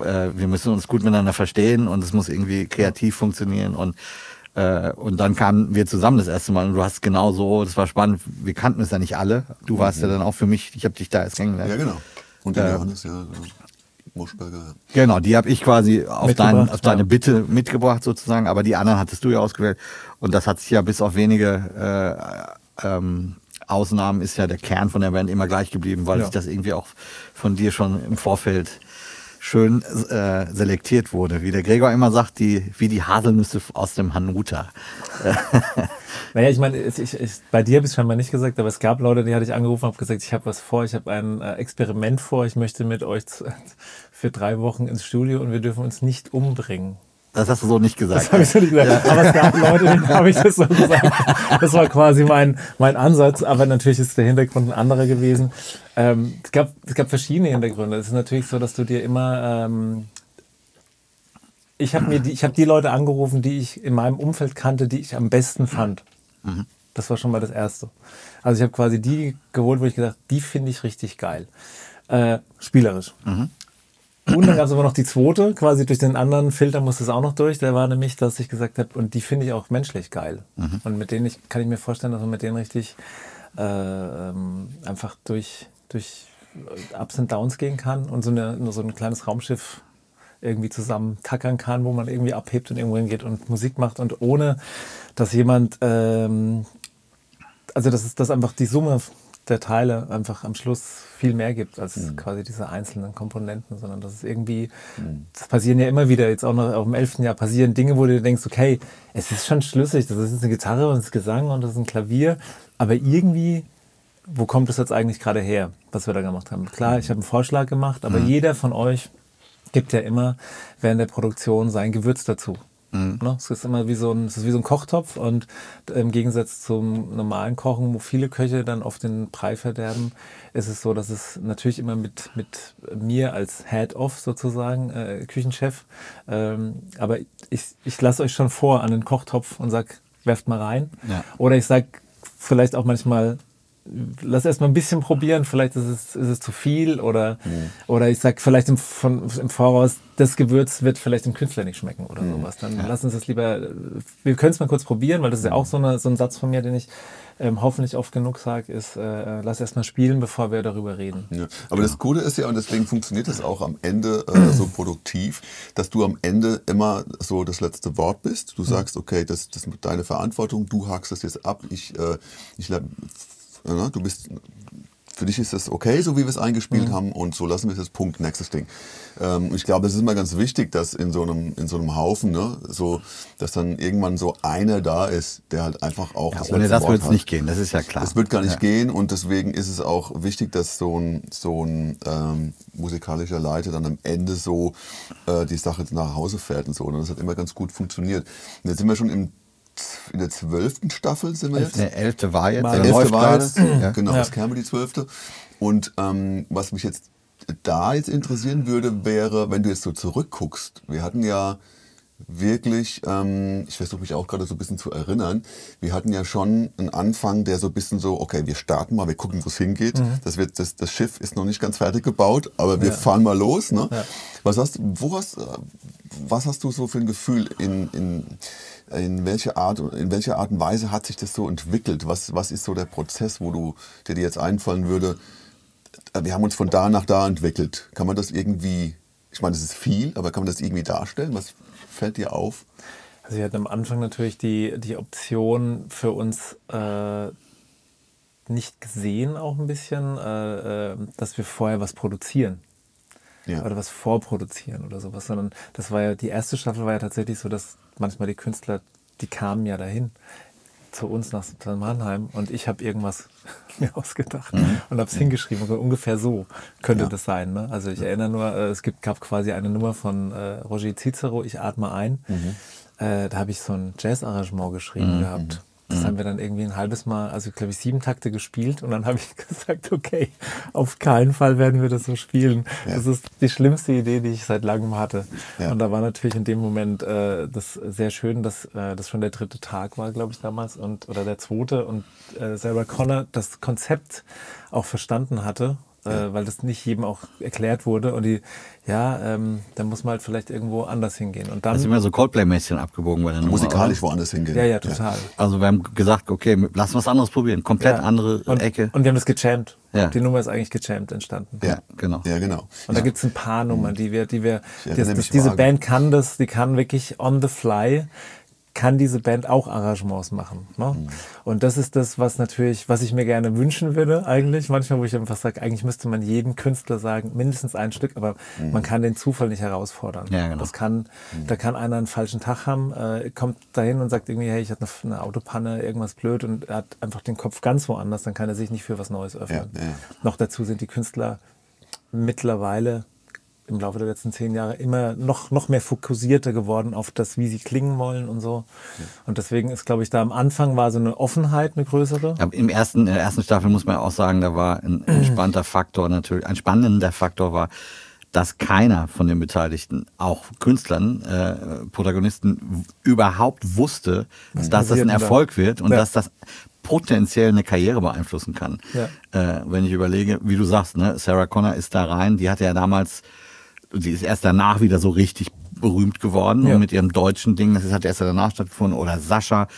Äh, wir müssen uns gut miteinander verstehen und es muss irgendwie kreativ funktionieren und äh, und dann kamen wir zusammen das erste Mal und du hast genau so, das war spannend, wir kannten es ja nicht alle. Du warst ja dann auch für mich, ich habe dich da erst kennengelernt. Ja, genau. Und der Äh, Johannes, ja. Genau. Muschberger. Genau, die habe ich quasi auf, dein, auf deine ja. Bitte mitgebracht sozusagen, aber die anderen hattest du ja ausgewählt. Und das hat sich ja bis auf wenige äh, ähm, Ausnahmen ist ja der Kern von der Band immer gleich geblieben, weil Ja. sich das irgendwie auch von dir schon im Vorfeld schön äh, selektiert wurde. Wie der Gregor immer sagt, die, wie die Haselnüsse aus dem Hanuta. Naja, ich meine, ich, ich, bei dir habe ich es scheinbar nicht gesagt, aber es gab Leute, die hatte ich angerufen und habe gesagt, ich habe was vor, ich habe ein äh, Experiment vor, ich möchte mit euch zu, für drei Wochen ins Studio und wir dürfen uns nicht umbringen. Das hast du so nicht gesagt. Das habe ich so nicht gesagt. Aber es gab Leute, denen habe ich das so gesagt. Das war quasi mein, mein Ansatz, aber natürlich ist der Hintergrund ein anderer gewesen. Ähm, es, gab, es gab verschiedene Hintergründe. Es ist natürlich so, dass du dir immer. Ähm, ich habe mir die, ich habe die Leute angerufen, die ich in meinem Umfeld kannte, die ich am besten fand. Das war schon mal das Erste. Also ich habe quasi die geholt, wo ich gesagt, die finde ich richtig geil. Äh, spielerisch. Und dann gab es aber noch die zweite, quasi durch den anderen Filter musste es auch noch durch. Der war nämlich, dass ich gesagt habe, und die finde ich auch menschlich geil. Und mit denen ich, kann ich mir vorstellen, dass man mit denen richtig äh, ähm, einfach durch, durch Ups und Downs gehen kann und so, eine, so ein kleines Raumschiff irgendwie zusammen tackern kann, wo man irgendwie abhebt und irgendwo hingeht und Musik macht und ohne, dass jemand, ähm, also dass es dass einfach die Summe der Teile einfach am Schluss viel mehr gibt als quasi diese einzelnen Komponenten, sondern dass es irgendwie, das passieren ja immer wieder, jetzt auch noch auf dem 11. Jahr passieren Dinge, wo du denkst, okay, es ist schon schlüssig, das ist jetzt eine Gitarre und das ist Gesang und das ist ein Klavier, aber irgendwie, wo kommt das jetzt eigentlich gerade her, was wir da gemacht haben? Klar, ich habe einen Vorschlag gemacht, aber jeder von euch gibt ja immer während der Produktion sein Gewürz dazu. Ne? Es ist immer wie so ein, es ist wie so ein Kochtopf und im Gegensatz zum normalen Kochen, wo viele Köche dann oft den Brei verderben, ist es so, dass es natürlich immer mit, mit mir als Head-Off sozusagen, äh, Küchenchef, ähm, aber ich, ich lasse euch schon vor an den Kochtopf und sag, werft mal rein. Ja. Oder ich sag vielleicht auch manchmal, lass erst mal ein bisschen probieren, vielleicht ist es, ist es zu viel oder, mhm. oder ich sag vielleicht im, von, im Voraus, das Gewürz wird vielleicht dem Künstler nicht schmecken oder mhm. sowas. Dann ja. lass uns das lieber, wir können es mal kurz probieren, weil das ist ja auch so, eine, so ein Satz von mir, den ich ähm, hoffentlich oft genug sage, ist, äh, lass erst mal spielen, bevor wir darüber reden. Ja. Aber das Gute ist ja, und deswegen funktioniert es auch am Ende äh, so produktiv, dass du am Ende immer so das letzte Wort bist. Du sagst, okay, das, das ist deine Verantwortung, du hakst das jetzt ab, ich, äh, ich Ne? Du bist, für dich ist das okay, so wie wir es eingespielt mhm. haben und so lassen wir es jetzt Punkt, nächstes Ding. Ähm, ich glaube, es ist immer ganz wichtig, dass in so einem, in so einem Haufen, ne, so, dass dann irgendwann so einer da ist, der halt einfach auch ja, das Ohne das wird es nicht gehen, das ist ja klar. Das wird gar nicht ja. gehen und deswegen ist es auch wichtig, dass so ein, so ein ähm, musikalischer Leiter dann am Ende so äh, die Sache nach Hause fährt und so. Und das hat immer ganz gut funktioniert. Und jetzt sind wir schon im in der zwölften Staffel sind wir jetzt. Der elfte war jetzt. Der elfte war jetzt. Ja. Genau, ja. es käme die zwölfte. Und ähm, was mich jetzt da jetzt interessieren würde, wäre, wenn du jetzt so zurückguckst. Wir hatten ja wirklich, ähm, ich versuche mich auch gerade so ein bisschen zu erinnern, wir hatten ja schon einen Anfang, der so ein bisschen so, okay, wir starten mal, wir gucken, wo es hingeht. Mhm. Das, wird, das, das Schiff ist noch nicht ganz fertig gebaut, aber wir ja. fahren mal los. Ne? Ja. Was, hast, wo hast, was hast du so für ein Gefühl in, in in welcher Art, in welcher Art und Weise hat sich das so entwickelt? Was, was ist so der Prozess, wo du, der dir jetzt einfallen würde? Wir haben uns von da nach da entwickelt. Kann man das irgendwie, ich meine, das ist viel, aber kann man das irgendwie darstellen? Was fällt dir auf? Also wir hatten am Anfang natürlich die, die Option für uns äh, nicht gesehen auch ein bisschen, äh, äh dass wir vorher was produzieren. Ja. Oder was vorproduzieren oder sowas, sondern das war ja, die erste Staffel war ja tatsächlich so, dass manchmal die Künstler, die kamen ja dahin zu uns nach Mannheim und ich habe irgendwas mir ausgedacht mhm. und habe es hingeschrieben. Und ungefähr so könnte ja. das sein. Ne? Also ich ja. erinnere nur, äh, es gibt, gab quasi eine Nummer von äh, Roger Cicero, Ich atme ein. Mhm. Äh, da habe ich so ein Jazz-Arrangement geschrieben mhm. gehabt. Das mhm. haben wir dann irgendwie ein halbes Mal, also glaube ich sieben Takte gespielt und dann habe ich gesagt, okay, auf keinen Fall werden wir das so spielen. Ja. Das ist die schlimmste Idee, die ich seit langem hatte. Ja. Und da war natürlich in dem Moment äh, das sehr schön, dass äh, das schon der dritte Tag war, glaube ich damals und oder der zweite und äh, Sarah Connor das Konzept auch verstanden hatte äh, weil das nicht jedem auch erklärt wurde. Und die, ja, ähm, dann muss man halt vielleicht irgendwo anders hingehen. Und dann. Ist immer so Coldplay-mäßchen abgebogen bei der Nummer. Musikalisch woanders hingehen. Ja, ja, total. Ja. Also wir haben gesagt, okay, lass was anderes probieren. Komplett ja. andere und, Ecke. Und wir haben das gechampt. Ja. Die Nummer ist eigentlich gechampt entstanden. Ja, genau. Ja, genau. Und da gibt es ein paar Nummern, die wir, die wir, das, das, diese Band kann das, die kann wirklich on the fly kann diese Band auch Arrangements machen. Ne? Mhm. Und das ist das, was natürlich, was ich mir gerne wünschen würde, eigentlich. Manchmal, wo ich einfach sage, eigentlich müsste man jedem Künstler sagen, mindestens ein Stück, aber mhm. man kann den Zufall nicht herausfordern. Ja, genau. Das kann, mhm. da kann einer einen falschen Tag haben, äh, kommt dahin und sagt irgendwie, hey, ich hatte eine, eine, Autopanne, irgendwas blöd und er hat einfach den Kopf ganz woanders, dann kann er sich nicht für was Neues öffnen. Ja, ja. Noch dazu sind die Künstler mittlerweile im Laufe der letzten zehn Jahre immer noch, noch mehr fokussierter geworden auf das, wie sie klingen wollen und so. Ja. Und deswegen ist, glaube ich, da am Anfang war so eine Offenheit eine größere. Ja, Im ersten, in der ersten Staffel muss man auch sagen, da war ein entspannter Faktor natürlich, ein spannender Faktor war, dass keiner von den Beteiligten, auch Künstlern, äh, Protagonisten, überhaupt wusste, dass das ein Erfolg wird und ja. dass das potenziell eine Karriere beeinflussen kann. Ja. Äh, wenn ich überlege, wie du sagst, ne, Sarah Connor ist da rein, die hatte ja damals sie ist erst danach wieder so richtig berühmt geworden ja. und mit ihrem deutschen Ding, das hat erst danach stattgefunden, oder Sascha,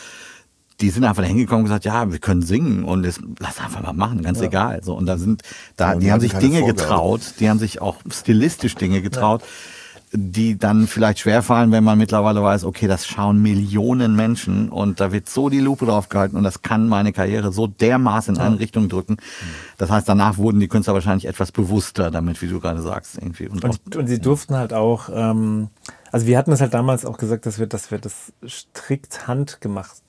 die sind einfach hingekommen und gesagt, ja, wir können singen und das, lass einfach mal machen, ganz ja. egal. So, und da sind, da, ja, die, die haben sich Dinge Vorgabe. getraut, die haben sich auch stilistisch Dinge getraut. Ja die dann vielleicht schwerfallen, wenn man mittlerweile weiß, okay, das schauen Millionen Menschen und da wird so die Lupe drauf gehalten und das kann meine Karriere so dermaßen in eine Richtung drücken. Das heißt, danach wurden die Künstler wahrscheinlich etwas bewusster damit, wie du gerade sagst. Irgendwie. Und, und, und sie durften halt auch, ähm, also wir hatten es halt damals auch gesagt, dass wir, dass wir das strikt handgemacht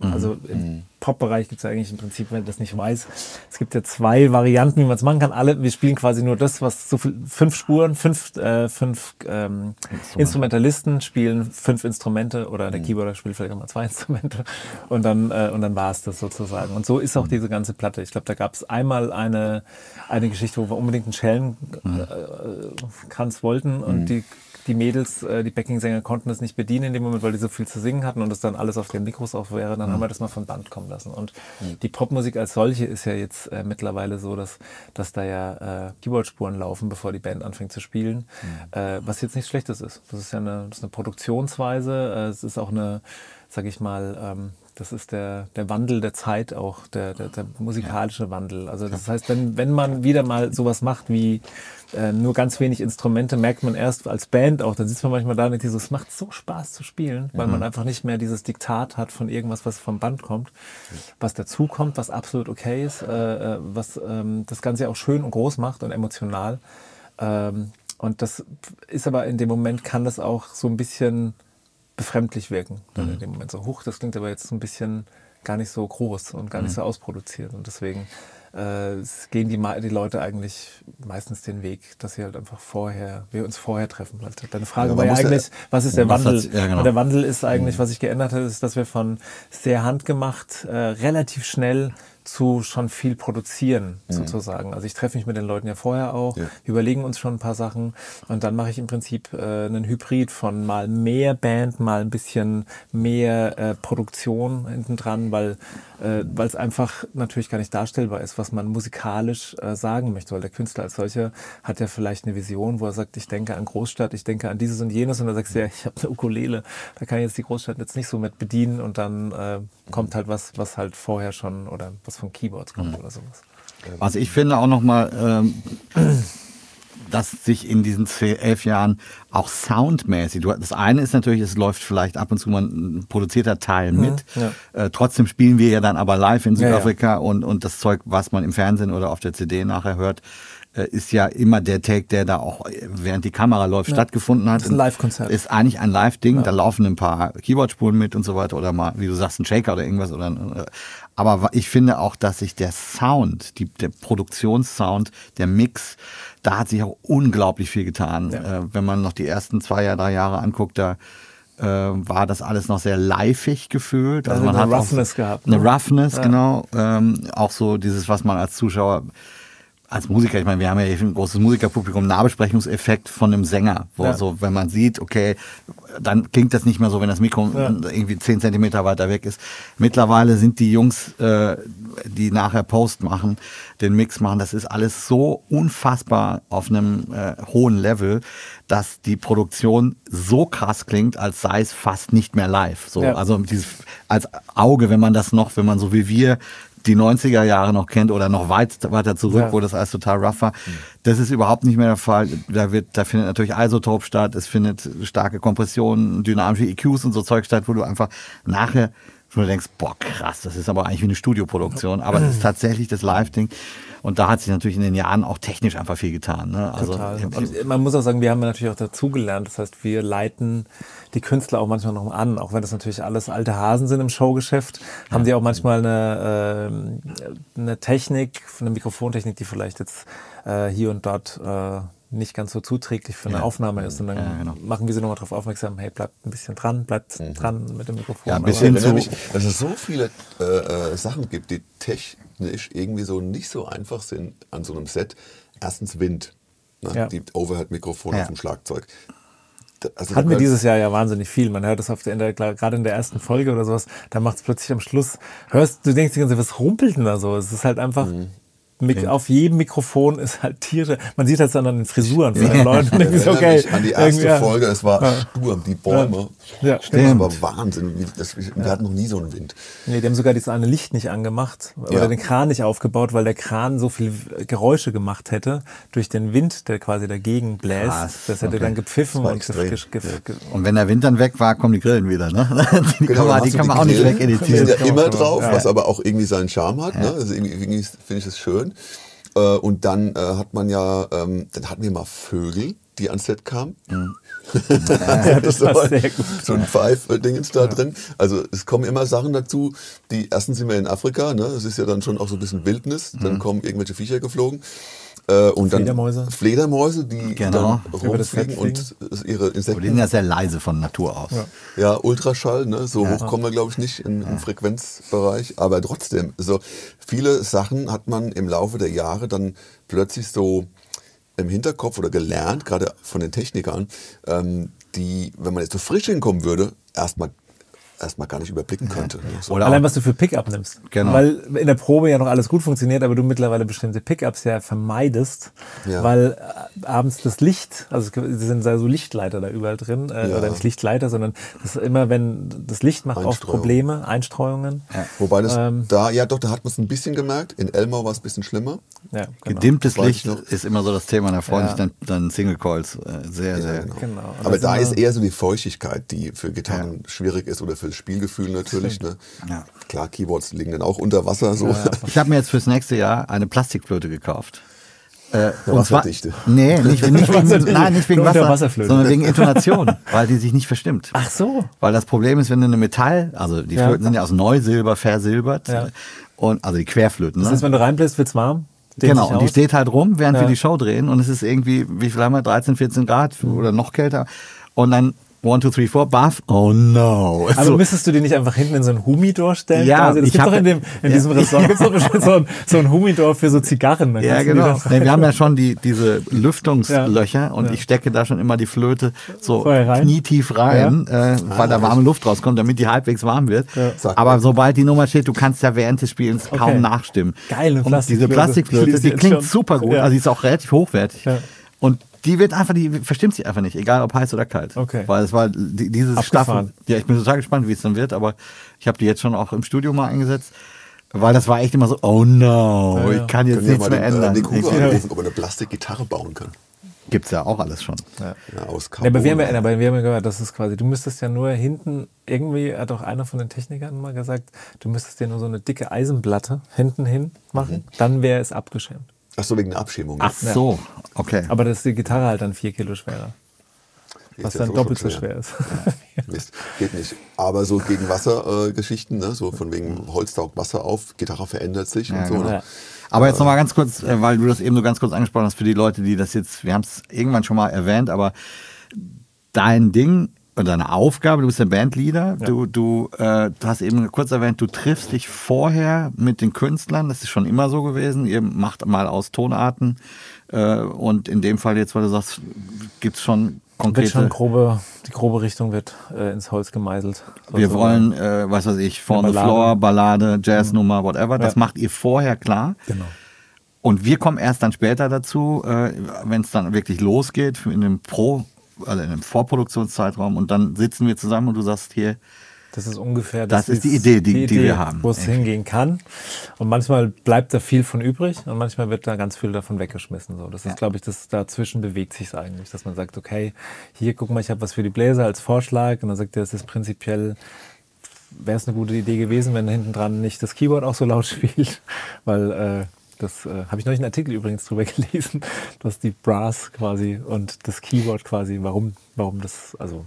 Mhm. Also mhm. Pop-Bereich gibt es ja eigentlich im Prinzip, wenn das nicht weiß, es gibt ja zwei Varianten, wie man es machen kann. Alle, wir spielen quasi nur das, was so viel, fünf Spuren, fünf, äh, fünf ähm, Instrumentalisten spielen fünf Instrumente oder der mhm. Keyboarder spielt vielleicht auch mal zwei Instrumente und dann äh, und dann war es das sozusagen. Und so ist auch mhm. diese ganze Platte. Ich glaube, da gab es einmal eine eine Geschichte, wo wir unbedingt einen Schellenkranz mhm. äh, wollten und die die Mädels, äh, die Backing-Sänger konnten das nicht bedienen in dem Moment, weil die so viel zu singen hatten und es dann alles auf den Mikros auch wäre, dann mhm. haben wir das mal von Band kommen lassen. Und mhm. die Popmusik als solche ist ja jetzt äh, mittlerweile so, dass, dass da ja äh, Keyboard-Spuren laufen, bevor die Band anfängt zu spielen, mhm. äh, was jetzt nichts Schlechtes ist. Das ist ja eine, das ist eine Produktionsweise, äh, es ist auch eine, sag ich mal, ähm, das ist der, der Wandel der Zeit auch, der, der, der musikalische ja. Wandel. Also das heißt, wenn, wenn man wieder mal sowas macht wie äh, nur ganz wenig Instrumente, merkt man erst als Band auch, dann sitzt man manchmal da und denkt, so, es macht so Spaß zu spielen, weil mhm. man einfach nicht mehr dieses Diktat hat von irgendwas, was vom Band kommt, was dazukommt, was absolut okay ist, äh, äh, was ähm, das Ganze auch schön und groß macht und emotional. Ähm, und das ist aber in dem Moment, kann das auch so ein bisschen befremdlich wirken. Dann mhm. in dem Moment so, hoch, das klingt aber jetzt ein bisschen gar nicht so groß und gar nicht mhm. so ausproduziert. Und deswegen äh, gehen die, die Leute eigentlich meistens den Weg, dass sie halt einfach vorher, wir uns vorher treffen. Deine Frage ja, war ja eigentlich, ja, was ist der Wandel? Ja, genau. der Wandel ist eigentlich, mhm. was sich geändert hat, ist, dass wir von sehr handgemacht äh, relativ schnell zu schon viel produzieren, mhm. sozusagen. Also ich treffe mich mit den Leuten ja vorher auch, ja. überlegen uns schon ein paar Sachen und dann mache ich im Prinzip äh, einen Hybrid von mal mehr Band, mal ein bisschen mehr äh, Produktion hinten dran, weil äh, weil es einfach natürlich gar nicht darstellbar ist, was man musikalisch äh, sagen möchte, weil der Künstler als solcher hat ja vielleicht eine Vision, wo er sagt, ich denke an Großstadt, ich denke an dieses und jenes und dann sagst du ja, ich habe eine Ukulele, da kann ich jetzt die Großstadt jetzt nicht so mit bedienen und dann äh, kommt halt was, was halt vorher schon oder was von Keyboards kommt mhm. oder sowas. Also ich finde auch nochmal, ähm, dass sich in diesen elf Jahren auch soundmäßig, das eine ist natürlich, es läuft vielleicht ab und zu mal ein produzierter Teil mhm, mit. Mhm, ja. äh, trotzdem spielen wir ja dann aber live in Südafrika ja, ja. Und, und das Zeug, was man im Fernsehen oder auf der CD nachher hört, ist ja immer der Take, der da auch äh, während die Kamera läuft ja. stattgefunden hat. Das ist ein Live-Konzert. Ist eigentlich ein Live-Ding. Ja. Da laufen ein paar Keyboard-Spuren mit und so weiter oder mal, wie du sagst, ein Shaker oder irgendwas. Oder, äh, aber ich finde auch, dass sich der Sound, die, der Produktionssound, der Mix, da hat sich auch unglaublich viel getan. Ja. Äh, wenn man noch die ersten zwei, drei Jahre anguckt, da äh, war das alles noch sehr liveig gefühlt. Also, also man eine hat Roughness gehabt. Eine ne? Roughness, genau. Ähm, auch so dieses, was man als Zuschauer als Musiker, ich meine, wir haben ja hier ein großes Musikerpublikum, Nahbesprechungseffekt von einem Sänger, wo ja. so, wenn man sieht, okay, dann klingt das nicht mehr so, wenn das Mikro ja. irgendwie zehn Zentimeter weiter weg ist. Mittlerweile sind die Jungs, äh, die nachher Post machen, den Mix machen, das ist alles so unfassbar auf einem äh, hohen Level, dass die Produktion so krass klingt, als sei es fast nicht mehr live. So, ja. also dieses, als Auge, wenn man das noch, wenn man so wie wir die 90er Jahre noch kennt oder noch weit weiter zurück, ja. wo das alles total rough war. Mhm. Das ist überhaupt nicht mehr der Fall. Da, wird, da findet natürlich Isotope statt, es findet starke Kompressionen, dynamische EQs und so Zeug statt, wo du einfach nachher wo du denkst, boah, krass, das ist aber eigentlich wie eine Studioproduktion. Aber es ist tatsächlich das Live-Ding. Und da hat sich natürlich in den Jahren auch technisch einfach viel getan. Ne? Also Total. Und man muss auch sagen, wir haben natürlich auch dazugelernt. Das heißt, wir leiten die Künstler auch manchmal noch an, auch wenn das natürlich alles alte Hasen sind im Showgeschäft, ja. haben die auch manchmal eine, äh, eine Technik, eine Mikrofontechnik, die vielleicht jetzt äh, hier und dort äh, nicht ganz so zuträglich für eine ja. Aufnahme ist. Und dann ja, genau. machen wir sie nochmal darauf aufmerksam, hey, bleibt ein bisschen dran, bleibt mhm. dran mit dem Mikrofon. Ja, ein bisschen zu. Mich, dass es so viele äh, äh, Sachen gibt, die technisch irgendwie so nicht so einfach sind an so einem Set. Erstens Wind, ne? ja. die Overhead-Mikrofone auf dem Schlagzeug. Also Hatten wir dieses Jahr ja wahnsinnig viel. Man hört das auf der, in der, gerade in der ersten Folge oder sowas, da macht es plötzlich am Schluss, hörst du denkst die ganze Zeit, was rumpelt denn da so? Es ist halt einfach, mhm. Mik auf jedem Mikrofon ist halt Tiere. Man sieht das dann an den Frisuren von den Leuten. Und ich okay, an die erste Folge, es war ja. Sturm, die Bäume. Ja, das war Wahnsinn. Das, wir ja. hatten noch nie so einen Wind. Nee, die haben sogar dieses eine Licht nicht angemacht oder den Kran nicht aufgebaut, weil der Kran so viel Geräusche gemacht hätte durch den Wind, der quasi dagegen bläst. Krass. Das hätte okay. dann gepfiffen und, und wenn der Wind dann weg war, kommen die Grillen wieder. Ne? die genau, kann man, die kann man auch nicht wegeditieren. Die sind ja immer drauf, was aber auch irgendwie seinen Charme hat. Ne? Also irgendwie finde ich das schön. Äh, und dann äh, hat man ja, ähm, dann hatten wir mal Vögel, die ans Set kamen. Mhm. Ja, das war sehr gut. So ein Pfeif-Dingens da ja. drin. Also es kommen immer Sachen dazu, die erstens sind wir in Afrika, ne? Das ist ja dann schon auch so ein bisschen Wildnis. Dann mhm. kommen irgendwelche Viecher geflogen. Äh, und Fledermäuse. Dann Fledermäuse, die genau. dann rumfliegen und ihre Insekten. Aber die sind ja sehr leise von Natur aus. Ja, ja Ultraschall, ne? so ja. hoch kommen wir glaube ich nicht im, im Frequenzbereich, aber trotzdem, so viele Sachen hat man im Laufe der Jahre dann plötzlich so im Hinterkopf oder gelernt, gerade von den Technikern, ähm, die, wenn man jetzt so frisch hinkommen würde, erstmal erstmal gar nicht überblicken könnte. Ne? So. Oder Allein was du für Pickup nimmst. Genau. Weil in der Probe ja noch alles gut funktioniert, aber du mittlerweile bestimmte Pickups ja vermeidest, Ja. weil äh, abends das Licht, also es sind so Lichtleiter da überall drin, äh, Ja. oder nicht Lichtleiter, sondern das ist immer, wenn das Licht macht oft. Probleme, Einstreuungen. Wobei das Ähm. da, ja doch, da hat man es ein bisschen gemerkt. In Elmau war es ein bisschen schlimmer. Ja, genau. Gedimmtes Licht ist immer so das Thema. Da freuen Ja. sich dann, dann Single Coils äh, sehr, sehr. genau. Genau. Aber da ist eher so die Feuchtigkeit, die für Gitarren schwierig ist oder fürs Spielgefühl natürlich. Ne? Ja. Klar, Keyboards liegen dann auch unter Wasser. So. Ich habe mir jetzt fürs nächste Jahr eine Plastikflöte gekauft. Äh, und Wasserdichte. Zwar, nee, nicht, nicht wegen, Wasserdichte. nein, nicht wegen Wasser, Unterwasserflöte. sondern wegen Intonation, weil die sich nicht verstimmt. Ach so. Weil das Problem ist, wenn du eine Metall, also die Ja. Flöten sind ja aus Neusilber versilbert, Ja. und, also die Querflöten. Das ne? heißt, wenn du reinbläst, wird's warm. Genau, und die aus. steht halt rum, während Ja. wir die Show drehen und es ist irgendwie, wie viel haben wir, 13, 14 Grad oder noch kälter und dann 1, 2, 3, 4, Buff, oh no. Aber So. müsstest du die nicht einfach hinten in so ein Humidor stellen? Ja, quasi? das ich gibt hab- doch in, dem, in ja. diesem Restaurant gibt's doch bestimmt so ein, so ein Humidor für so Zigarren. Dann Ja, genau. Nee, wir haben ja schon die, diese Lüftungslöcher und Ja. ich stecke da schon immer die Flöte so rein? knietief rein, äh, weil da warme Luft rauskommt, damit die halbwegs warm wird. Aber sobald die Nummer steht, du kannst ja während des Spielens kaum Okay. nachstimmen. Geil, eine und diese Plastikflöte. Plastikflöte, die klingt schon. super gut, Ja. also die ist auch relativ hochwertig. Ja. Und die wird einfach, die verstimmt sich einfach nicht, egal ob heiß oder kalt. Okay. Weil es war die, dieses Abgefahren. Staffel. Ja, ich bin total gespannt, wie es dann wird, aber ich habe die jetzt schon auch im Studio mal eingesetzt. Weil das war echt immer so, oh no, Ja, ja. ich kann jetzt Können nichts mal mehr den, äh, ändern. den Kuba Ich- anrufen, ob er eine Plastikgitarre bauen kann. Gibt's ja auch alles schon. Ja. Ja, aus Ja, aber wir haben ja, Carbon. aber wir haben ja gehört, das ist quasi, du müsstest ja nur hinten, irgendwie hat auch einer von den Technikern mal gesagt, du müsstest dir nur so eine dicke Eisenplatte hinten hin machen, dann wäre es abgeschirmt. Ach so, wegen der Abschirmung. Ach so, okay. Aber dass die Gitarre halt dann vier Kilo schwerer, was ist ja dann doppelt so schwer ist. Mist, geht nicht. Aber so gegen Wassergeschichten, äh, ne? so von wegen Holz saugt Wasser auf, Gitarre verändert sich Ja, und so. genau. Ne? Ja. Aber jetzt nochmal ganz kurz, äh, weil du das eben so ganz kurz angesprochen hast, für die Leute, die das jetzt, wir haben es irgendwann schon mal erwähnt, aber dein Ding oder deine Aufgabe, du bist der Bandleader, du, du, äh, du hast eben kurz erwähnt, du triffst dich vorher mit den Künstlern, das ist schon immer so gewesen, ihr macht mal aus Tonarten äh, und in dem Fall jetzt, weil du sagst, gibt es schon Wird konkrete... schon grobe, die grobe Richtung wird äh, ins Holz gemeißelt. Wir So- wollen, äh, was weiß ich, For the. Floor, Ballade, Jazznummer, whatever. Das Ja. macht ihr vorher klar. Genau. Und wir kommen erst dann später dazu, äh, wenn es dann wirklich losgeht, in einem Pro, also in einem Vorproduktionszeitraum. Und dann sitzen wir zusammen und du sagst hier, Das ist ungefähr Das ist die Idee, die- die wir haben. Wo es hingehen kann. Und manchmal bleibt da viel von übrig und manchmal wird da ganz viel davon weggeschmissen. So. Das ist, Ja. glaube ich, das dazwischen bewegt sich eigentlich, dass man sagt, okay, hier guck mal, ich habe was für die Bläser als Vorschlag und dann sagt er, es ist prinzipiell wäre es eine gute Idee gewesen, wenn hinten dran nicht das Keyboard auch so laut spielt, weil äh, das äh, habe ich neulich einen Artikel übrigens drüber gelesen, dass die Brass quasi und das Keyboard quasi, warum, warum das, also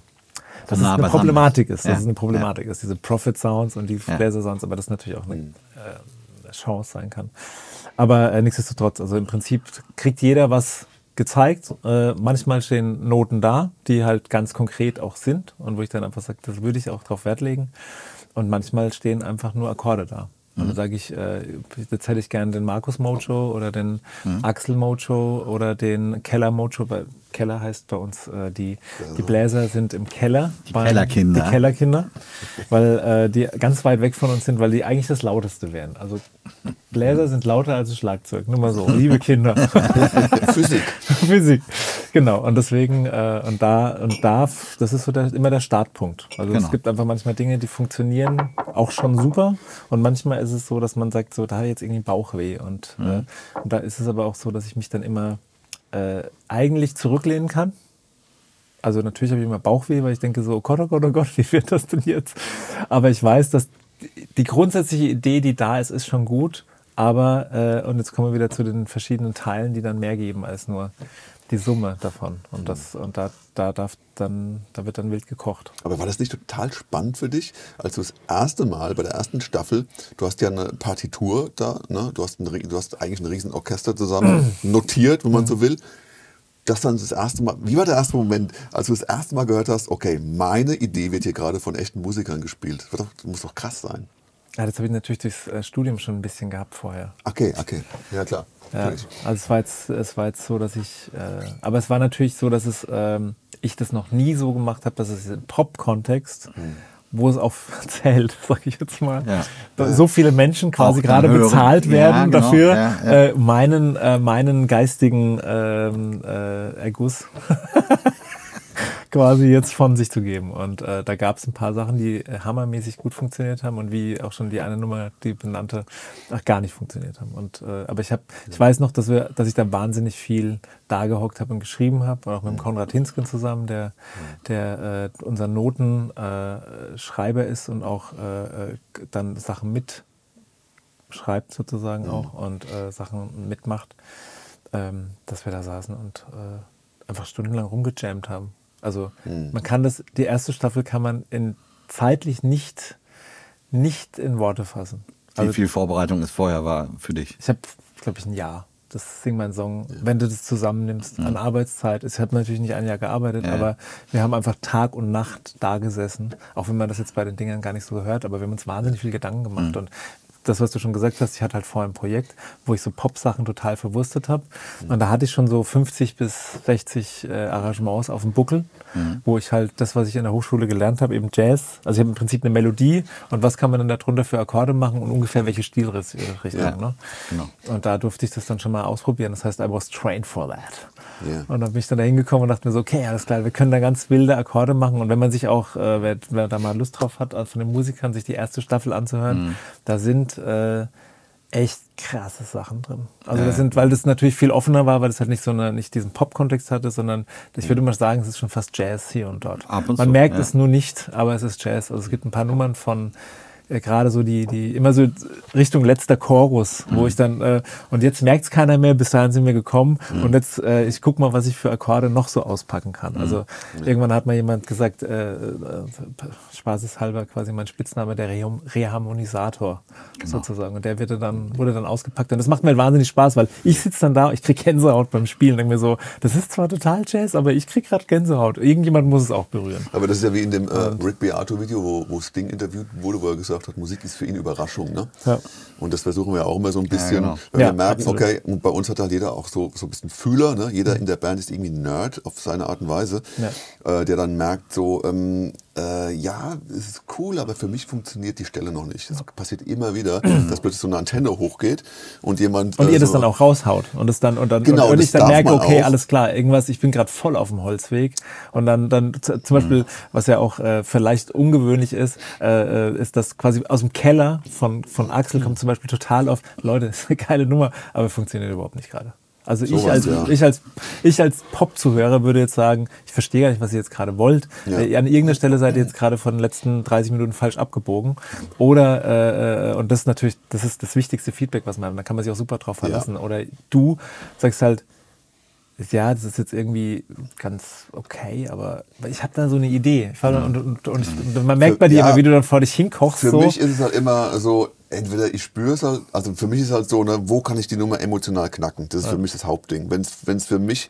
dass nah es eine Problematik ist, dass Ja, es eine Problematik ist, diese Profit Sounds und die Ja. Bläser Sounds, aber das natürlich auch eine äh, Chance sein kann. Aber äh, nichtsdestotrotz, also im Prinzip kriegt jeder was gezeigt. Äh, manchmal stehen Noten da, die halt ganz konkret auch sind und wo ich dann einfach sage, das würde ich auch drauf Wert legen. Und manchmal stehen einfach nur Akkorde da. Und dann sage ich, äh, jetzt hätte ich gerne den Markus Mojo oder den Axel Mojo oder den Keller Mojo. Weil Keller heißt bei uns, äh, die, die Bläser sind im Keller. Die Kellerkinder. Die Kellerkinder, weil äh, die ganz weit weg von uns sind, weil die eigentlich das Lauteste wären. Also Bläser sind lauter als ein Schlagzeug. Nur mal so, liebe Kinder. Physik. Physik. Genau. Und deswegen, äh, und da, und da, das ist so der, immer der Startpunkt. Also Genau. es gibt einfach manchmal Dinge, die funktionieren auch schon super. Und manchmal ist es so, dass man sagt, so, da habe ich jetzt irgendwie Bauchweh. Und, Mhm. äh, und da ist es aber auch so, dass ich mich dann immer äh, eigentlich zurücklehnen kann. Also natürlich habe ich immer Bauchweh, weil ich denke so, oh Gott, oh Gott, oh Gott, wie wird das denn jetzt? Aber ich weiß, dass die- grundsätzliche Idee, die da ist, ist schon gut. Aber, äh, und jetzt kommen wir wieder zu den verschiedenen Teilen, die dann mehr geben als nur die Summe davon. Und, das, und da, da, darf dann, da wird dann wild gekocht. Aber war das nicht total spannend für dich, als du das erste Mal bei der ersten Staffel, du hast ja eine Partitur da, ne? du, hast ein, du hast eigentlich ein riesen Orchester zusammen notiert, wenn man so will. Das dann das erste Mal, wie war der erste Moment, als du das erste Mal gehört hast, okay, meine Idee wird hier gerade von echten Musikern gespielt. Das, doch, das muss doch krass sein. Ja, das habe ich natürlich durchs äh, Studium schon ein bisschen gehabt vorher. Okay, okay, ja klar. Ja, also es war jetzt, es war jetzt so, dass ich, äh, aber es war natürlich so, dass es, ähm, ich das noch nie so gemacht habe, dass es im Pop-Kontext, Mhm. wo es auch zählt, sag ich jetzt mal, Ja. so viele Menschen quasi Auch gerade bezahlt Ja, werden genau. dafür, Ja, ja. Äh, meinen, äh, meinen geistigen ähm, äh, Erguss quasi jetzt von sich zu geben. Und äh, da gab es ein paar Sachen, die äh, hammermäßig gut funktioniert haben und wie auch schon die eine Nummer, die benannte, ach, gar nicht funktioniert haben. Und, äh, aber ich habe, ich weiß noch, dass wir, dass ich da wahnsinnig viel da gehockt habe und geschrieben habe, auch mit dem Konrad Hinsken zusammen, der, der äh, unser Notenschreiber äh, ist und auch äh, äh, dann Sachen mitschreibt sozusagen auch und äh, Sachen mitmacht, ähm, dass wir da saßen und äh, einfach stundenlang rumgejammt haben. Also man kann das, die erste Staffel kann man in zeitlich nicht, nicht in Worte fassen. Wie Also viel Vorbereitung es vorher war für dich? ich habe, glaube ich, ein Jahr. Das Sing mein Song, wenn du das zusammennimmst an Arbeitszeit. Ich habe natürlich nicht ein Jahr gearbeitet, Ja. aber wir haben einfach Tag und Nacht da gesessen. Auch wenn man das jetzt bei den Dingern gar nicht so gehört, aber wir haben uns wahnsinnig viel Gedanken gemacht. Und das, was du schon gesagt hast, ich hatte halt vorher ein Projekt, wo ich so Pop-Sachen total verwurstet habe. Und da hatte ich schon so 50 bis 60 äh, Arrangements auf dem Buckel, wo ich halt das, was ich in der Hochschule gelernt habe, eben Jazz. Also ich habe im Prinzip eine Melodie und was kann man dann darunter für Akkorde machen und ungefähr welche Stilrichtung. Ja, Ne? genau. Und da durfte ich das dann schon mal ausprobieren. Das heißt, I was trained for that. Ja. Und dann bin ich dann da hingekommen und dachte mir so, okay, alles klar, wir können da ganz wilde Akkorde machen. Und wenn man sich auch, äh, wer, wer da mal Lust drauf hat, also von den Musikern sich die erste Staffel anzuhören, da sind äh, echt krasse Sachen drin. Also das sind, weil das natürlich viel offener war, weil das halt nicht so eine, nicht diesen Pop-Kontext hatte, sondern ich würde mal sagen, es ist schon fast Jazz hier und dort. Und man zu, merkt ja. es nur nicht, aber es ist Jazz. Also es gibt ein paar Nummern von äh, gerade so die, die immer so Richtung letzter Chorus, wo ich dann, äh, und jetzt merkt es keiner mehr, bis dahin sind wir gekommen und jetzt, äh, ich guck mal, was ich für Akkorde noch so auspacken kann. Also irgendwann hat mal jemand gesagt, äh, äh, spaßeshalber quasi mein Spitzname, der Rehum- Reharmonisator sozusagen. Und der wird dann, wurde dann ausgepackt. Und das macht mir halt wahnsinnig Spaß, weil ich sitze dann da, ich krieg Gänsehaut beim Spielen, denke mir so, das ist zwar total Jazz, aber ich krieg gerade Gänsehaut. Irgendjemand muss es auch berühren. Aber das ist ja wie in dem äh, Rick Beato-Video, wo, wo Sting interviewt wurde, wo er gesagt hat, Musik ist für ihn Überraschung. Ne? Ja. Und das versuchen wir auch immer so ein bisschen, genau. wenn Ja, wir merken, absolut. okay, und bei uns hat halt jeder auch so, so ein bisschen Fühler, ne? jeder in der Band ist irgendwie ein Nerd auf seine Art und Weise, äh, der dann merkt so, ähm, äh, ja, es ist cool, aber für mich funktioniert die Stelle noch nicht. Das passiert immer wieder, dass plötzlich so eine Antenne hochgeht und jemand... Und äh, ihr das so- dann auch raushaut und es dann und dann Genau, und, und ich dann merke, okay, auch. alles klar, irgendwas, ich bin gerade voll auf dem Holzweg und dann dann zum Beispiel, was ja auch äh, vielleicht ungewöhnlich ist, äh, äh, ist das quasi aus dem Keller von von Axel kommt zum Beispiel total auf, Leute, ist eine geile Nummer, aber funktioniert überhaupt nicht gerade. Also ich Sowas, als, ja. ich als ich als Pop-Zuhörer würde jetzt sagen, ich verstehe gar nicht, was ihr jetzt gerade wollt. Ja. Äh, An irgendeiner Stelle seid ihr jetzt gerade von den letzten 30 Minuten falsch abgebogen. Oder äh, äh, und das ist natürlich, das ist das wichtigste Feedback, was man hat. Da kann man sich auch super drauf verlassen. Oder du sagst halt, ja, das ist jetzt irgendwie ganz okay, aber ich habe da so eine Idee. Und, und, und, und man merkt bei dir Ja. immer, wie du dann vor dich hinkochst. Für so. mich ist es halt immer so, entweder ich spüre es halt, also für mich ist halt so, ne, wo kann ich die Nummer emotional knacken? Das ist für mich das Hauptding. Wenn es für mich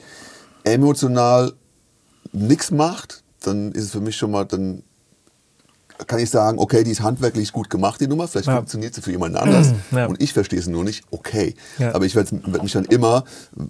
emotional nichts macht, dann ist es für mich schon mal, dann kann ich sagen, okay, die ist handwerklich gut gemacht, die Nummer, vielleicht Ja. funktioniert sie für jemanden anders Ja. und ich verstehe sie nur nicht, okay. Ja. Aber ich werde werd mich dann immer,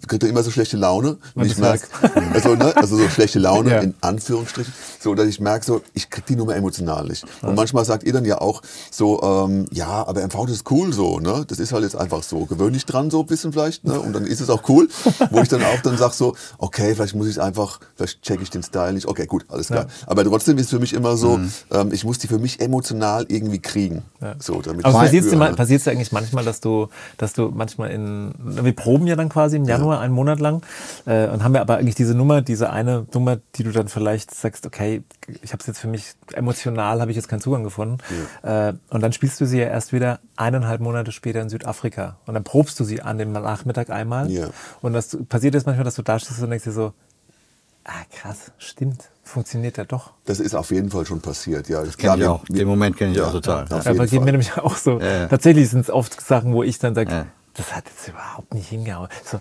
kriege dann immer so schlechte Laune, wenn ich merke, also, ne, also so schlechte Laune in Anführungsstrichen, so dass ich merke, so, ich kriege die Nummer emotional nicht. Und manchmal sagt ihr dann ja auch so, ähm, ja, aber MV, das ist cool so, ne? Das ist halt jetzt einfach so. Gewöhn dich dran so ein bisschen vielleicht, ne? Und dann ist es auch cool, wo ich dann auch dann sage so, okay, vielleicht muss ich es einfach, vielleicht checke ich den Style nicht. Okay, gut, alles klar. Aber trotzdem ist für mich immer so, ähm, ich muss die für mich emotional irgendwie kriegen. So, damit Aber passiert es dir, ne? dir eigentlich manchmal, dass du, dass du manchmal in, wir proben ja dann quasi im Januar einen Monat lang äh, und haben ja aber eigentlich diese Nummer, diese eine Nummer, die du dann vielleicht sagst, okay, ich habe es jetzt für mich emotional, habe ich jetzt keinen Zugang gefunden. Äh, und dann spielst du sie ja erst wieder eineinhalb Monate später in Südafrika und dann probst du sie an dem Nachmittag einmal. Ja. Und das passiert jetzt manchmal, dass du da stehst und denkst dir so, ah krass, stimmt, funktioniert ja doch. Das ist auf jeden Fall schon passiert, ja. Das Kenn ich auch. Den Moment kenne ich auch total. Ja, aber geht mir nämlich auch so. Ja, ja. Tatsächlich sind es oft Sachen, wo ich dann sage, Ja. das hat jetzt überhaupt nicht hingehauen. So,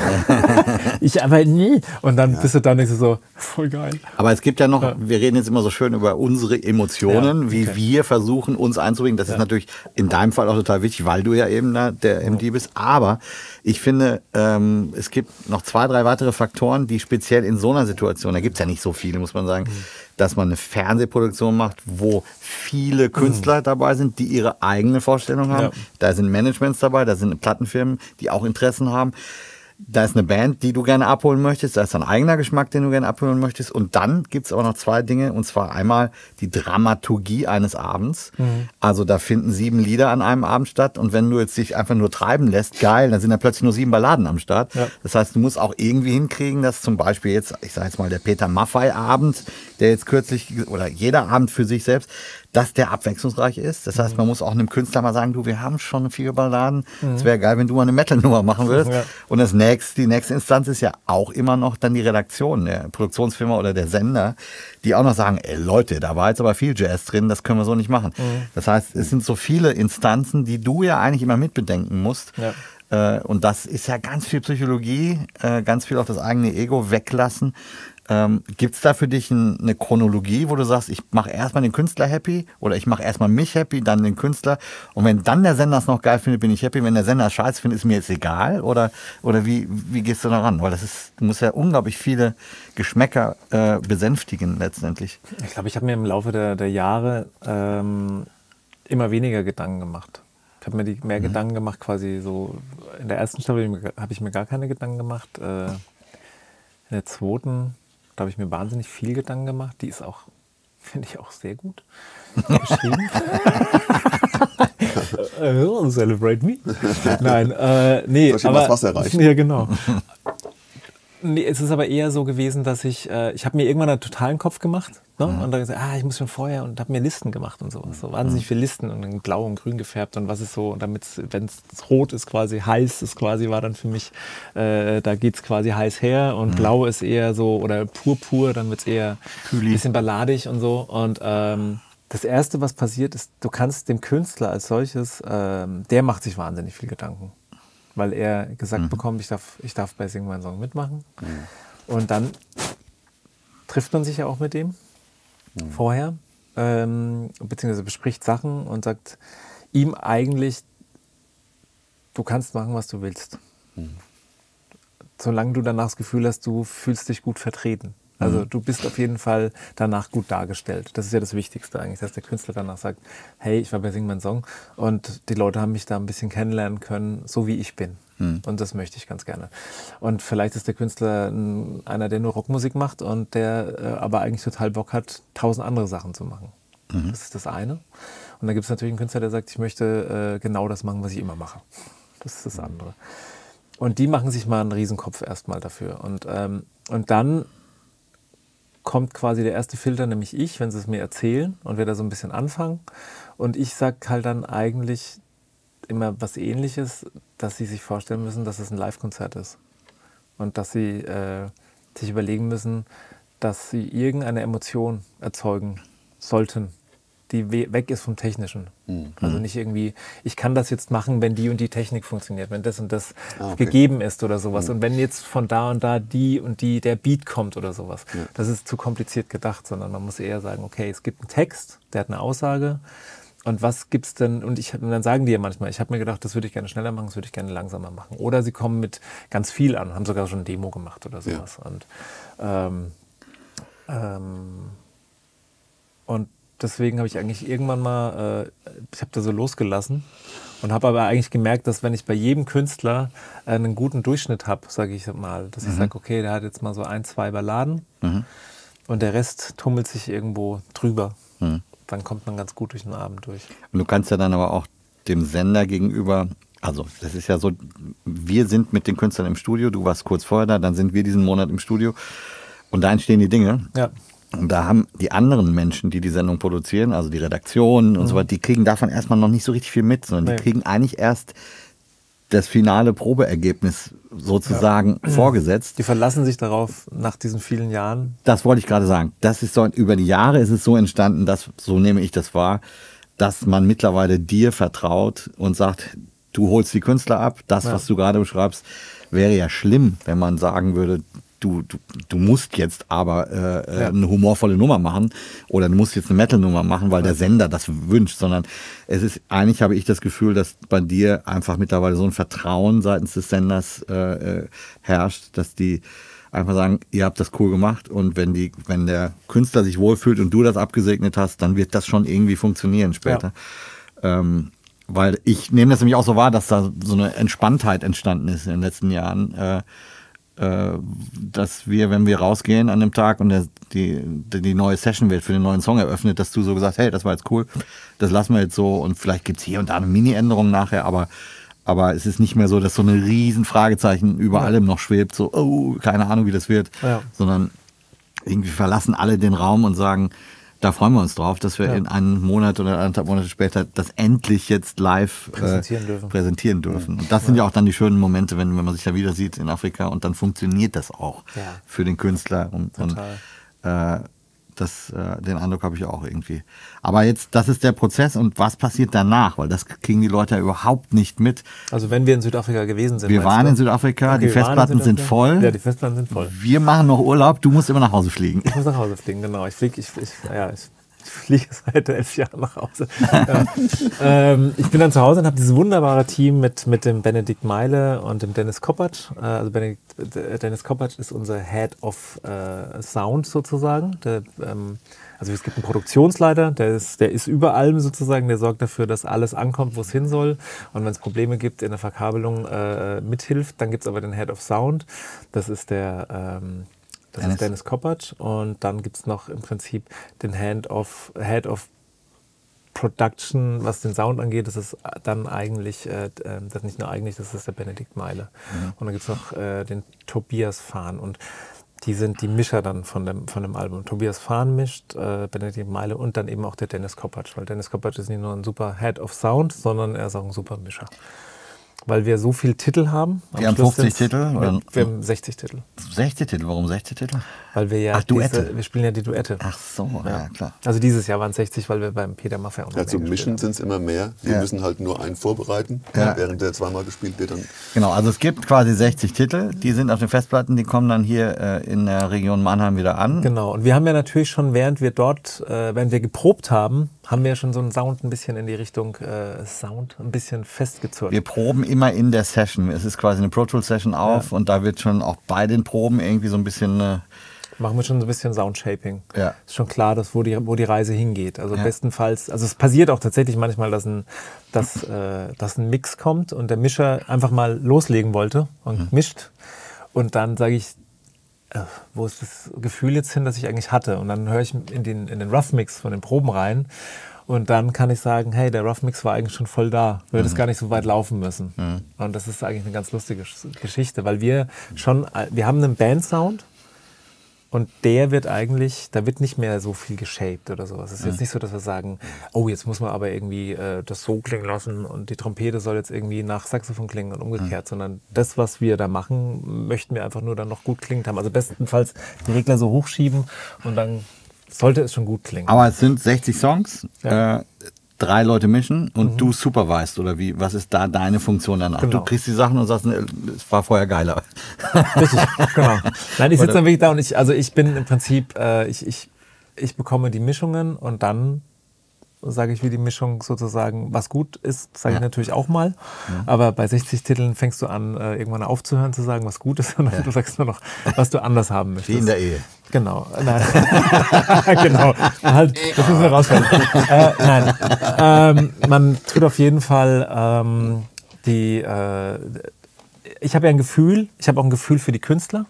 ich aber nie. Und dann bist du dann nicht so, voll geil. Aber es gibt ja noch, wir reden jetzt immer so schön über unsere Emotionen, Ja, wie okay. wir versuchen, uns einzubringen. Das ist natürlich in deinem Fall auch total wichtig, weil du ja eben da der MD bist. Aber ich finde, ähm, es gibt noch zwei, drei weitere Faktoren, die speziell in so einer Situation, da gibt es ja nicht so viele, muss man sagen, Mhm. dass man eine Fernsehproduktion macht, wo viele Künstler dabei sind, die ihre eigene Vorstellung haben. Ja. Da sind Managements dabei, da sind Plattenfirmen, die auch Interessen haben. Da ist eine Band, die du gerne abholen möchtest, da ist ein eigener Geschmack, den du gerne abholen möchtest. Und dann gibt es aber noch zwei Dinge, und zwar einmal die Dramaturgie eines Abends. Also da finden sieben Lieder an einem Abend statt. Und wenn du jetzt dich einfach nur treiben lässt, geil, dann sind da plötzlich nur sieben Balladen am Start. Ja. Das heißt, du musst auch irgendwie hinkriegen, dass zum Beispiel jetzt, ich sage jetzt mal, der Peter Maffei-Abend, der jetzt kürzlich, oder jeder Abend für sich selbst, dass der abwechslungsreich ist. Das heißt, man muss auch einem Künstler mal sagen, du, wir haben schon vier Balladen. Es wäre geil, wenn du mal eine Metal-Nummer machen würdest. Ja. Und das nächste, die nächste Instanz ist ja auch immer noch dann die Redaktion, der Produktionsfirma oder der Sender, die auch noch sagen, ey Leute, da war jetzt aber viel Jazz drin, das können wir so nicht machen. Das heißt, es sind so viele Instanzen, die du ja eigentlich immer mitbedenken musst. Ja. Äh, und das ist ja ganz viel Psychologie, äh, ganz viel auch das eigene Ego weglassen. Ähm, Gibt es da für dich ein, eine Chronologie, wo du sagst, ich mache erstmal den Künstler happy oder ich mache erstmal mich happy, dann den Künstler und wenn dann der Sender es noch geil findet, bin ich happy, wenn der Sender es scheiße findet, ist mir jetzt egal oder, oder wie, wie gehst du da ran? Weil das ist, du musst ja unglaublich viele Geschmäcker äh, besänftigen letztendlich. Ich glaube, ich habe mir im Laufe der, der Jahre ähm, immer weniger Gedanken gemacht. Ich habe mir die, mehr Gedanken gemacht, quasi so. In der ersten Staffel habe ich mir gar keine Gedanken gemacht. Äh, in der zweiten, da habe ich mir wahnsinnig viel Gedanken gemacht. Die ist auch, finde ich, auch sehr gut geschrieben. Äh, Celebrate me. Nein, äh, nee. Soll aber, Wasser reichen? Ja, genau. Nee, es ist aber eher so gewesen, dass ich, äh, ich habe mir irgendwann einen totalen Kopf gemacht ne? und dann gesagt, ah, ich muss schon vorher und habe mir Listen gemacht und sowas. So wahnsinnig viele Listen und dann blau und grün gefärbt und was ist so, und damit, wenn es rot ist, quasi heiß ist, quasi war dann für mich, äh, da geht's quasi heiß her und blau ist eher so, oder purpur, dann wird's eher ein bisschen balladig und so. Und ähm, das Erste, was passiert, ist, du kannst dem Künstler als solches, ähm, der macht sich wahnsinnig viel Gedanken. Weil er gesagt bekommt, ich darf, ich darf bei Sing meinen Song mitmachen. Und dann trifft man sich ja auch mit dem vorher, ähm, beziehungsweise bespricht Sachen und sagt ihm eigentlich, du kannst machen, was du willst. Solange du danach das Gefühl hast, du fühlst dich gut vertreten. Also du bist auf jeden Fall danach gut dargestellt. Das ist ja das Wichtigste eigentlich, dass der Künstler danach sagt, hey, ich war bei Sing mein Song und die Leute haben mich da ein bisschen kennenlernen können, so wie ich bin. Und das möchte ich ganz gerne. Und vielleicht ist der Künstler ein- einer, der nur Rockmusik macht und der äh, aber eigentlich total Bock hat, tausend andere Sachen zu machen. Das ist das eine. Und dann gibt es natürlich einen Künstler, der sagt, ich möchte äh, genau das machen, was ich immer mache. Das ist das andere. Und die machen sich mal einen Riesenkopf erstmal dafür. Und, ähm, und dann kommt quasi der erste Filter, nämlich ich, wenn sie es mir erzählen und wir da so ein bisschen anfangen. Und ich sage halt dann eigentlich immer was ähnliches, dass sie sich vorstellen müssen, dass es ein Live-Konzert ist. Und dass sie äh, sich überlegen müssen, dass sie irgendeine Emotion erzeugen sollten, die we weg ist vom Technischen. Also nicht irgendwie, ich kann das jetzt machen, wenn die und die Technik funktioniert, wenn das und das Ah, okay. gegeben ist oder sowas. Und wenn jetzt von da und da die und die der Beat kommt oder sowas. Das ist zu kompliziert gedacht, sondern man muss eher sagen, okay, es gibt einen Text, der hat eine Aussage. Und was gibt's denn? Und ich und dann sagen die ja manchmal, ich habe mir gedacht, das würde ich gerne schneller machen, das würde ich gerne langsamer machen. Oder sie kommen mit ganz viel an, haben sogar schon ein Demo gemacht oder sowas. Und ähm, ähm, und deswegen habe ich eigentlich irgendwann mal, äh, ich habe da so losgelassen und habe aber eigentlich gemerkt, dass wenn ich bei jedem Künstler einen guten Durchschnitt habe, sage ich mal, dass ich sage, okay, der hat jetzt mal so ein, zwei Balladen und der Rest tummelt sich irgendwo drüber. Dann kommt man ganz gut durch den Abend durch. Und du kannst ja dann aber auch dem Sender gegenüber, also das ist ja so, wir sind mit den Künstlern im Studio, du warst kurz vorher da, dann sind wir diesen Monat im Studio und da entstehen die Dinge. Ja. Und da haben die anderen Menschen, die die Sendung produzieren, also die Redaktion und so weiter, die kriegen davon erstmal noch nicht so richtig viel mit, sondern Nee. die kriegen eigentlich erst das finale Probeergebnis sozusagen vorgesetzt. Die verlassen sich darauf nach diesen vielen Jahren. Das wollte ich gerade sagen. Das ist so, über die Jahre ist es so entstanden, dass, so nehme ich das wahr, dass man mittlerweile dir vertraut und sagt, du holst die Künstler ab, das, Ja. was du gerade beschreibst, wäre ja schlimm, wenn man sagen würde, du, du, du musst jetzt aber äh, äh, Ja. eine humorvolle Nummer machen oder du musst jetzt eine Metal-Nummer machen, weil der Sender das wünscht, sondern es ist, eigentlich habe ich das Gefühl, dass bei dir einfach mittlerweile so ein Vertrauen seitens des Senders äh, äh, herrscht, dass die einfach sagen, ihr habt das cool gemacht und wenn die, wenn der Künstler sich wohlfühlt und du das abgesegnet hast, dann wird das schon irgendwie funktionieren später. Ähm, weil ich nehme das nämlich auch so wahr, dass da so eine Entspanntheit entstanden ist in den letzten Jahren. Äh, dass wir, wenn wir rausgehen an dem Tag und der, die, die, neue Session wird für den neuen Song eröffnet, dass du so gesagt hey, das war jetzt cool, das lassen wir jetzt so und vielleicht gibt es hier und da eine Mini-Änderung nachher, aber, aber es ist nicht mehr so, dass so eine riesen Fragezeichen über Ja. allem noch schwebt, so, oh, keine Ahnung, wie das wird, Ja. sondern irgendwie verlassen alle den Raum und sagen, da freuen wir uns drauf, dass wir Ja. in einem Monat oder anderthalb Monate später das endlich jetzt live Präsentieren dürfen. präsentieren dürfen. Und das sind ja auch dann die schönen Momente, wenn, wenn man sich da wieder sieht in Afrika und dann funktioniert das auch Ja. für den Künstler. Und, und äh, das, äh, den Eindruck habe ich auch irgendwie. Aber jetzt, das ist der Prozess und was passiert danach? Weil das kriegen die Leute ja überhaupt nicht mit. Also wenn wir in Südafrika gewesen sind. Wir waren in Südafrika, die Okay, in Festplatten sind Südafrika. voll. Ja, die Festplatten sind voll. Wir machen noch Urlaub, du musst immer nach Hause fliegen. Ich muss nach Hause fliegen, genau. Ich fliege ich, ich, ja, ich, ich fliege seit elf Jahren nach Hause. ähm, ich bin dann zu Hause und habe dieses wunderbare Team mit, mit dem Benedikt Meile und dem Dennis Koppatsch. Äh, also Benedikt, äh, Dennis Koppatsch ist unser Head of äh, Sound sozusagen. Der, ähm, also es gibt einen Produktionsleiter, der ist, der ist über allem sozusagen, der sorgt dafür, dass alles ankommt, wo es hin soll. Und wenn es Probleme gibt in der Verkabelung, äh, mithilft. Dann gibt es aber den Head of Sound. Das ist der... Ähm, das Dennis. ist Dennis Koppatsch und dann gibt es noch im Prinzip den Hand of, Head of Production, was den Sound angeht. Das ist dann eigentlich, äh, äh, das ist nicht nur eigentlich, das ist der Benedikt Meile. Und dann gibt es noch äh, den Tobias Fahn und die sind die Mischer dann von dem, von dem Album. Tobias Fahn mischt, äh, Benedikt Meile und dann eben auch der Dennis Koppatsch, weil Dennis Koppatsch ist nicht nur ein super Head of Sound, sondern er ist auch ein super Mischer. Weil wir so viele Titel haben. Wir haben Schluss 50 sind's- Titel, oder? Wir, wir haben 60 Titel. 60 Titel, warum 60 Titel? Weil wir ja Ach, Duette. Diese, wir spielen ja die Duette. Ach so, ja, klar. Also dieses Jahr waren es 60, weil wir beim Peter Maffay auch noch Ja, Mischen gespielt sind es immer mehr. Wir Ja. müssen halt nur einen vorbereiten, Ja. während der zweimal gespielt wird. Dann Genau, also es gibt quasi 60 Titel, die sind auf den Festplatten, die kommen dann hier äh, in der Region Mannheim wieder an. Genau. Und wir haben ja natürlich schon, während wir dort, äh, während wir geprobt haben, haben wir ja schon so einen Sound ein bisschen in die Richtung äh, Sound ein bisschen festgezurrt. Wir proben immer in der Session. Es ist quasi eine Pro Tools Session auf und da wird schon auch bei den Proben irgendwie so ein bisschen äh, machen wir schon so ein bisschen Soundshaping. Ja. Ist schon klar, dass wo die, wo die Reise hingeht. Also Ja. bestenfalls, also es passiert auch tatsächlich manchmal, dass ein, dass, äh, dass ein Mix kommt und der Mischer einfach mal loslegen wollte und Mhm. mischt. Und dann sage ich, äh, wo ist das Gefühl jetzt hin, das ich eigentlich hatte? Und dann höre ich in den, in den Rough Mix von den Proben rein. Und dann kann ich sagen, hey, der Rough Mix war eigentlich schon voll da. Du Mhm. gar nicht so weit laufen müssen. Und das ist eigentlich eine ganz lustige Geschichte, weil wir schon, wir haben einen Bandsound, und der wird eigentlich, da wird nicht mehr so viel geshaped oder sowas. Es ist jetzt nicht so, dass wir sagen, oh, jetzt muss man aber irgendwie äh, das so klingen lassen und die Trompete soll jetzt irgendwie nach Saxophon klingen und umgekehrt, sondern das, was wir da machen, möchten wir einfach nur dann noch gut klingend haben. Also bestenfalls die Regler so hochschieben und dann sollte es schon gut klingen. Aber es sind 60 Songs, Ja. Mhm. äh, drei Leute mischen und du supervised oder wie? Was ist da deine Funktion danach? Genau. Du kriegst die Sachen und sagst, ne, es war vorher geiler. Richtig, genau. Nein, ich sitze dann wirklich da und ich, also ich bin im Prinzip, äh, ich, ich, ich bekomme die Mischungen und dann sage ich, wie die Mischung sozusagen, was gut ist, sage ich Ja. natürlich auch mal. Aber bei 60 Titeln fängst du an, äh, irgendwann aufzuhören zu sagen, was gut ist, sondern du sagst nur noch, was du anders haben möchtest. Wie in der Ehe. Genau. Nein. genau. Halt, das müssen wir rausstellen. äh, nein. Ähm, man tut auf jeden Fall ähm, die. Äh, ich habe ja ein Gefühl, ich habe auch ein Gefühl für die Künstler.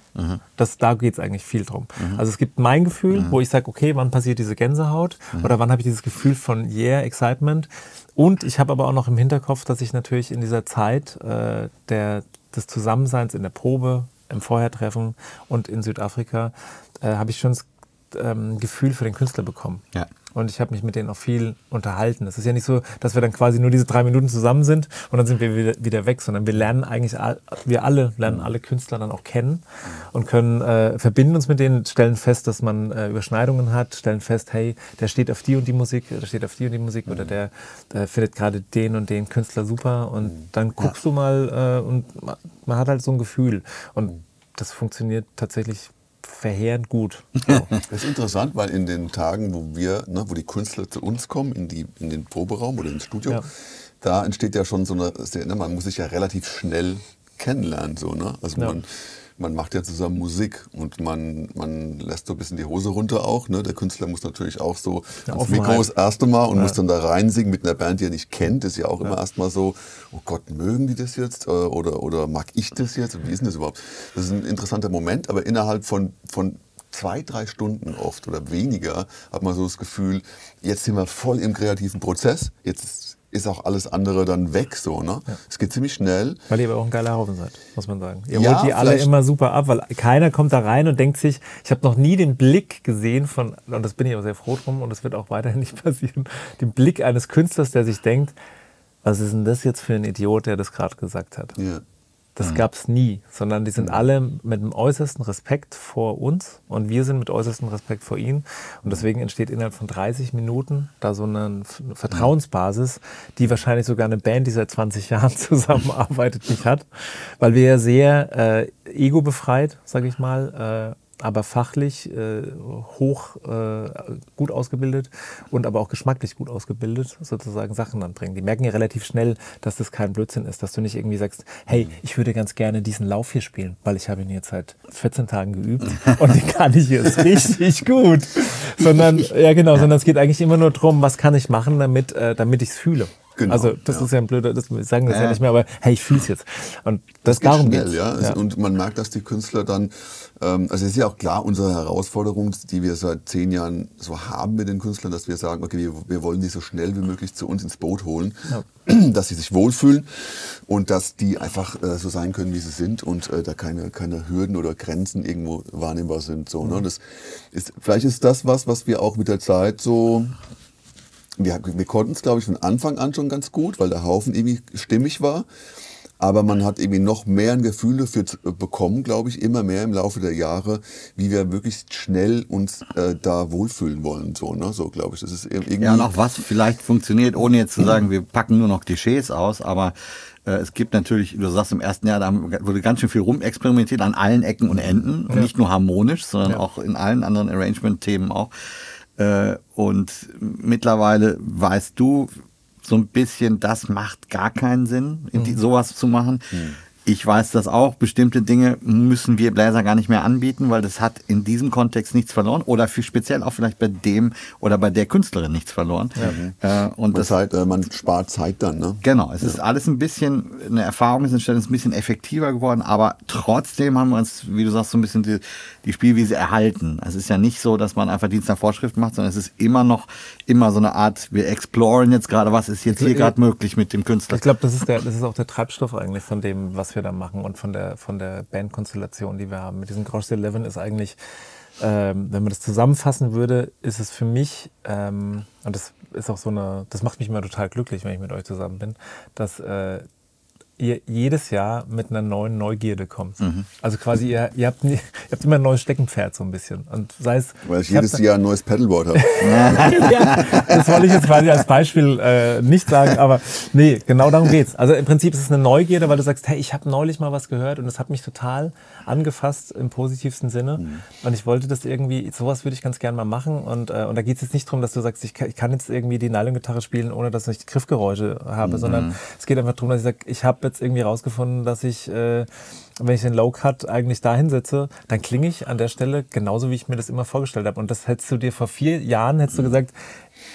Das, da geht es eigentlich viel drum. Also es gibt mein Gefühl, wo ich sage, okay, wann passiert diese Gänsehaut? Oder wann habe ich dieses Gefühl von Yeah, Excitement? Und ich habe aber auch noch im Hinterkopf, dass ich natürlich in dieser Zeit äh, der, des Zusammenseins in der Probe, im Vorhertreffen und in Südafrika, äh, habe ich schon das ähm, Gefühl für den Künstler bekommen. Ja. Und ich habe mich mit denen auch viel unterhalten. Es ist ja nicht so, dass wir dann quasi nur diese drei Minuten zusammen sind und dann sind wir wieder, wieder weg, sondern wir lernen eigentlich, wir alle lernen alle Künstler dann auch kennen und können äh, verbinden uns mit denen, stellen fest, dass man äh, Überschneidungen hat, stellen fest, hey, der steht auf die und die Musik, der steht auf die und die Musik oder der, der findet gerade den und den Künstler super und dann guckst ja. du mal äh, und man hat halt so ein Gefühl. Und das funktioniert tatsächlich verheerend gut. So. Das ist interessant, weil in den Tagen, wo wir, ne, wo die Künstler zu uns kommen, in, die, in den Proberaum oder ins Studio, ja. da entsteht ja schon so eine, ne, man muss sich ja relativ schnell kennenlernen. So, ne? Also ja. man, man macht ja zusammen Musik und man, man lässt so ein bisschen die Hose runter auch. Ne? Der Künstler muss natürlich auch so ja, ans Mikro das erste Mal und ja. muss dann da reinsingen mit einer Band, die er nicht kennt. Das ist ja auch ja. immer erstmal so, oh Gott, mögen die das jetzt äh, oder, oder mag ich das jetzt? Wie ist denn das überhaupt? Das ist ein interessanter Moment, aber innerhalb von, von zwei, drei Stunden oft oder weniger hat man so das Gefühl, jetzt sind wir voll im kreativen Prozess. Jetzt ist auch alles andere dann weg so, ne? Ja. Es geht ziemlich schnell. Weil ihr aber auch ein geiler Haufen seid, muss man sagen. Ihr ja, holt die alle immer super ab, weil keiner kommt da rein und denkt sich, ich habe noch nie den Blick gesehen von, und das bin ich auch sehr froh drum und das wird auch weiterhin nicht passieren, den Blick eines Künstlers, der sich denkt, was ist denn das jetzt für ein Idiot, der das gerade gesagt hat? Ja. Das mhm. gab es nie, sondern die sind mhm. alle mit dem äußersten Respekt vor uns und wir sind mit äußerstem Respekt vor ihnen. Und deswegen entsteht innerhalb von 30 Minuten da so eine Vertrauensbasis, die wahrscheinlich sogar eine Band, die seit 20 Jahren zusammenarbeitet, nicht hat, weil wir ja sehr äh, ego-befreit, sage ich mal, äh, aber fachlich äh, hoch äh, gut ausgebildet und aber auch geschmacklich gut ausgebildet sozusagen Sachen anbringen. Die merken ja relativ schnell, dass das kein Blödsinn ist, dass du nicht irgendwie sagst, hey, ich würde ganz gerne diesen Lauf hier spielen, weil ich habe ihn jetzt seit 14 Tagen geübt und den kann ich jetzt richtig gut. Sondern, ja genau, sondern es geht eigentlich immer nur darum, was kann ich machen, damit, äh, damit ich es fühle. Genau, also das ja. ist ja ein blöder, das wir sagen das ja. ja nicht mehr, aber hey, ich fühle es jetzt. Und das, das darum geht ja. ja. Und man merkt, dass die Künstler dann, ähm, also es ist ja auch klar unsere Herausforderung, die wir seit zehn Jahren so haben mit den Künstlern, dass wir sagen, okay, wir, wir wollen die so schnell wie möglich zu uns ins Boot holen, dass sie sich wohlfühlen und dass die einfach äh, so sein können, wie sie sind und äh, da keine, keine Hürden oder Grenzen irgendwo wahrnehmbar sind. So, ne? mhm. ne? das ist, vielleicht ist das was, was wir auch mit der Zeit so wir, wir konnten es, glaube ich, von Anfang an schon ganz gut, weil der Haufen irgendwie stimmig war. Aber man hat irgendwie noch mehr ein Gefühl dafür bekommen, glaube ich, immer mehr im Laufe der Jahre, wie wir wirklich schnell uns äh, da wohlfühlen wollen. So, ne? so glaube ich. Das ist irgendwie. Ja, noch was vielleicht funktioniert, ohne jetzt zu sagen, wir packen nur noch Klischees aus, aber äh, es gibt natürlich, du sagst im ersten Jahr, da wurde ganz schön viel rumexperimentiert an allen Ecken und Enden. Ja. Nicht nur harmonisch, sondern ja. auch in allen anderen Arrangement-Themen auch. Äh, und mittlerweile weißt du so ein bisschen, das macht gar keinen Sinn, mhm. sowas zu machen. Mhm. Ich weiß das auch. Bestimmte Dinge müssen wir Bläser gar nicht mehr anbieten, weil das hat in diesem Kontext nichts verloren oder für speziell auch vielleicht bei dem oder bei der Künstlerin nichts verloren. Ja. Äh, und das halt, äh, man spart Zeit dann. Ne? Genau. Es ja. ist alles ein bisschen eine Erfahrung, ist ein bisschen effektiver geworden, aber trotzdem haben wir uns, wie du sagst, so ein bisschen die, die Spielwiese erhalten. Es ist ja nicht so, dass man einfach Dienst nach Vorschrift macht, sondern es ist immer noch immer so eine Art, wir exploren jetzt gerade, was ist jetzt hier gerade möglich mit dem Künstler. Ich glaube, das ist das ist auch der Treibstoff eigentlich von dem, was wir wir da machen und von der, von der Bandkonstellation, die wir haben. Mit diesem Grosch 11 ist eigentlich, ähm, wenn man das zusammenfassen würde, ist es für mich, ähm, und das ist auch so eine, das macht mich immer total glücklich, wenn ich mit euch zusammen bin, dass äh, ihr jedes Jahr mit einer neuen Neugierde kommt. Mhm. Also quasi, ihr, ihr, habt, ihr habt immer ein neues Steckenpferd so ein bisschen. Und sei es, Weil ich, ich jedes Jahr ein neues Paddleboard habe. ja, das wollte ich jetzt quasi als Beispiel äh, nicht sagen, aber nee, genau darum geht's. Also im Prinzip ist es eine Neugierde, weil du sagst, hey, ich habe neulich mal was gehört und es hat mich total angefasst im positivsten Sinne. Mhm. Und ich wollte das irgendwie, sowas würde ich ganz gerne mal machen. Und, äh, und da geht es jetzt nicht darum, dass du sagst, ich kann, ich kann jetzt irgendwie die Nylon-Gitarre spielen, ohne dass ich Griffgeräusche habe, mhm. sondern es geht einfach darum, dass ich sage, ich habe jetzt irgendwie rausgefunden, dass ich, äh, wenn ich den Low-Cut eigentlich da hinsetze, dann klinge ich an der Stelle genauso, wie ich mir das immer vorgestellt habe. Und das hättest du dir vor vier Jahren, hättest du mhm. gesagt,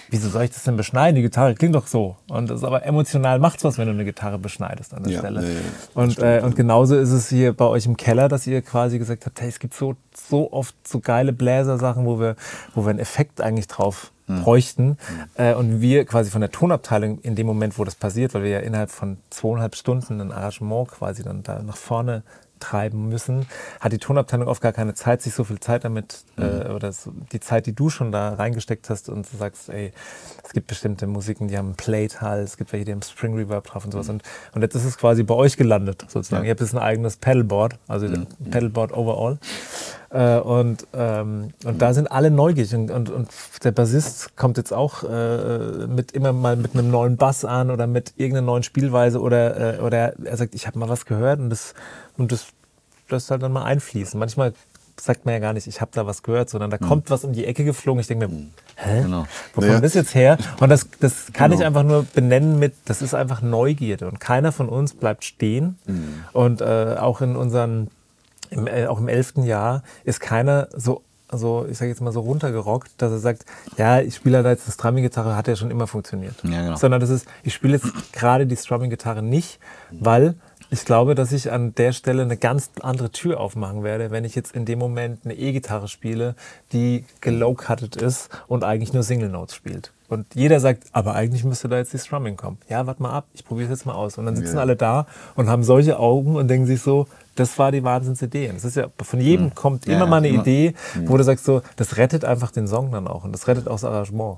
wieso soll ich das denn beschneiden? Die Gitarre klingt doch so. Und das aber emotional macht's was, wenn du eine Gitarre beschneidest an der ja, Stelle. Nee, und, stimmt, äh, und genauso ist es hier bei euch im Keller, dass ihr quasi gesagt habt, hey, es gibt so, so oft so geile Bläsersachen, wo wir, wo wir einen Effekt eigentlich drauf hm. bräuchten. Mhm. Äh, und wir quasi von der Tonabteilung in dem Moment, wo das passiert, weil wir ja innerhalb von zweieinhalb Stunden ein Arrangement quasi dann da nach vorne treiben müssen, hat die Tonabteilung oft gar keine Zeit, sich so viel Zeit damit, Mhm. äh, oder so, die Zeit, die du schon da reingesteckt hast und du sagst, ey, es gibt bestimmte Musiken, die haben einen Plate-Hall, es gibt welche, die haben Spring Reverb drauf und sowas. Und, und jetzt ist es quasi bei euch gelandet, sozusagen. Mhm. Ja. Ihr habt jetzt ein eigenes Pedalboard, also Pedalboard Overall. Äh, und und, ähm, und da sind alle neugierig. Und, und, und der Bassist kommt jetzt auch äh, mit immer mal mit einem neuen Bass an oder mit irgendeiner neuen Spielweise oder, äh, oder er sagt, ich habe mal was gehört und das, und das lässt halt dann mal einfließen. Manchmal sagt man ja gar nicht, ich habe da was gehört, sondern da kommt was um die Ecke geflogen. Ich denke mir, hä? Genau. Wo Naja. kommt das jetzt her? Und das, das kann Genau. ich einfach nur benennen mit, das ist einfach Neugierde. Und keiner von uns bleibt stehen. Und äh, auch in unseren, im, äh, auch im elften Jahr ist keiner so, so ich sage jetzt mal so runtergerockt, dass er sagt, ja, ich spiele da jetzt eine Strumming-Gitarre, hat ja schon immer funktioniert. Ja, genau. Sondern das ist, ich spiele jetzt gerade die Strumming-Gitarre nicht, weil ich glaube, dass ich an der Stelle eine ganz andere Tür aufmachen werde, wenn ich jetzt in dem Moment eine E-Gitarre spiele, die gelow-cutted ist und eigentlich nur Single Notes spielt. Und jeder sagt, aber eigentlich müsste da jetzt die Strumming kommen. Ja, warte mal ab, ich probiere es jetzt mal aus. Und dann sitzen Ja. alle da und haben solche Augen und denken sich so, das war die Wahnsinnsidee. Das ist ja, von jedem kommt Ja, immer ja, mal eine immer. Idee, wo du sagst so, das rettet einfach den Song dann auch und das rettet auch das Arrangement.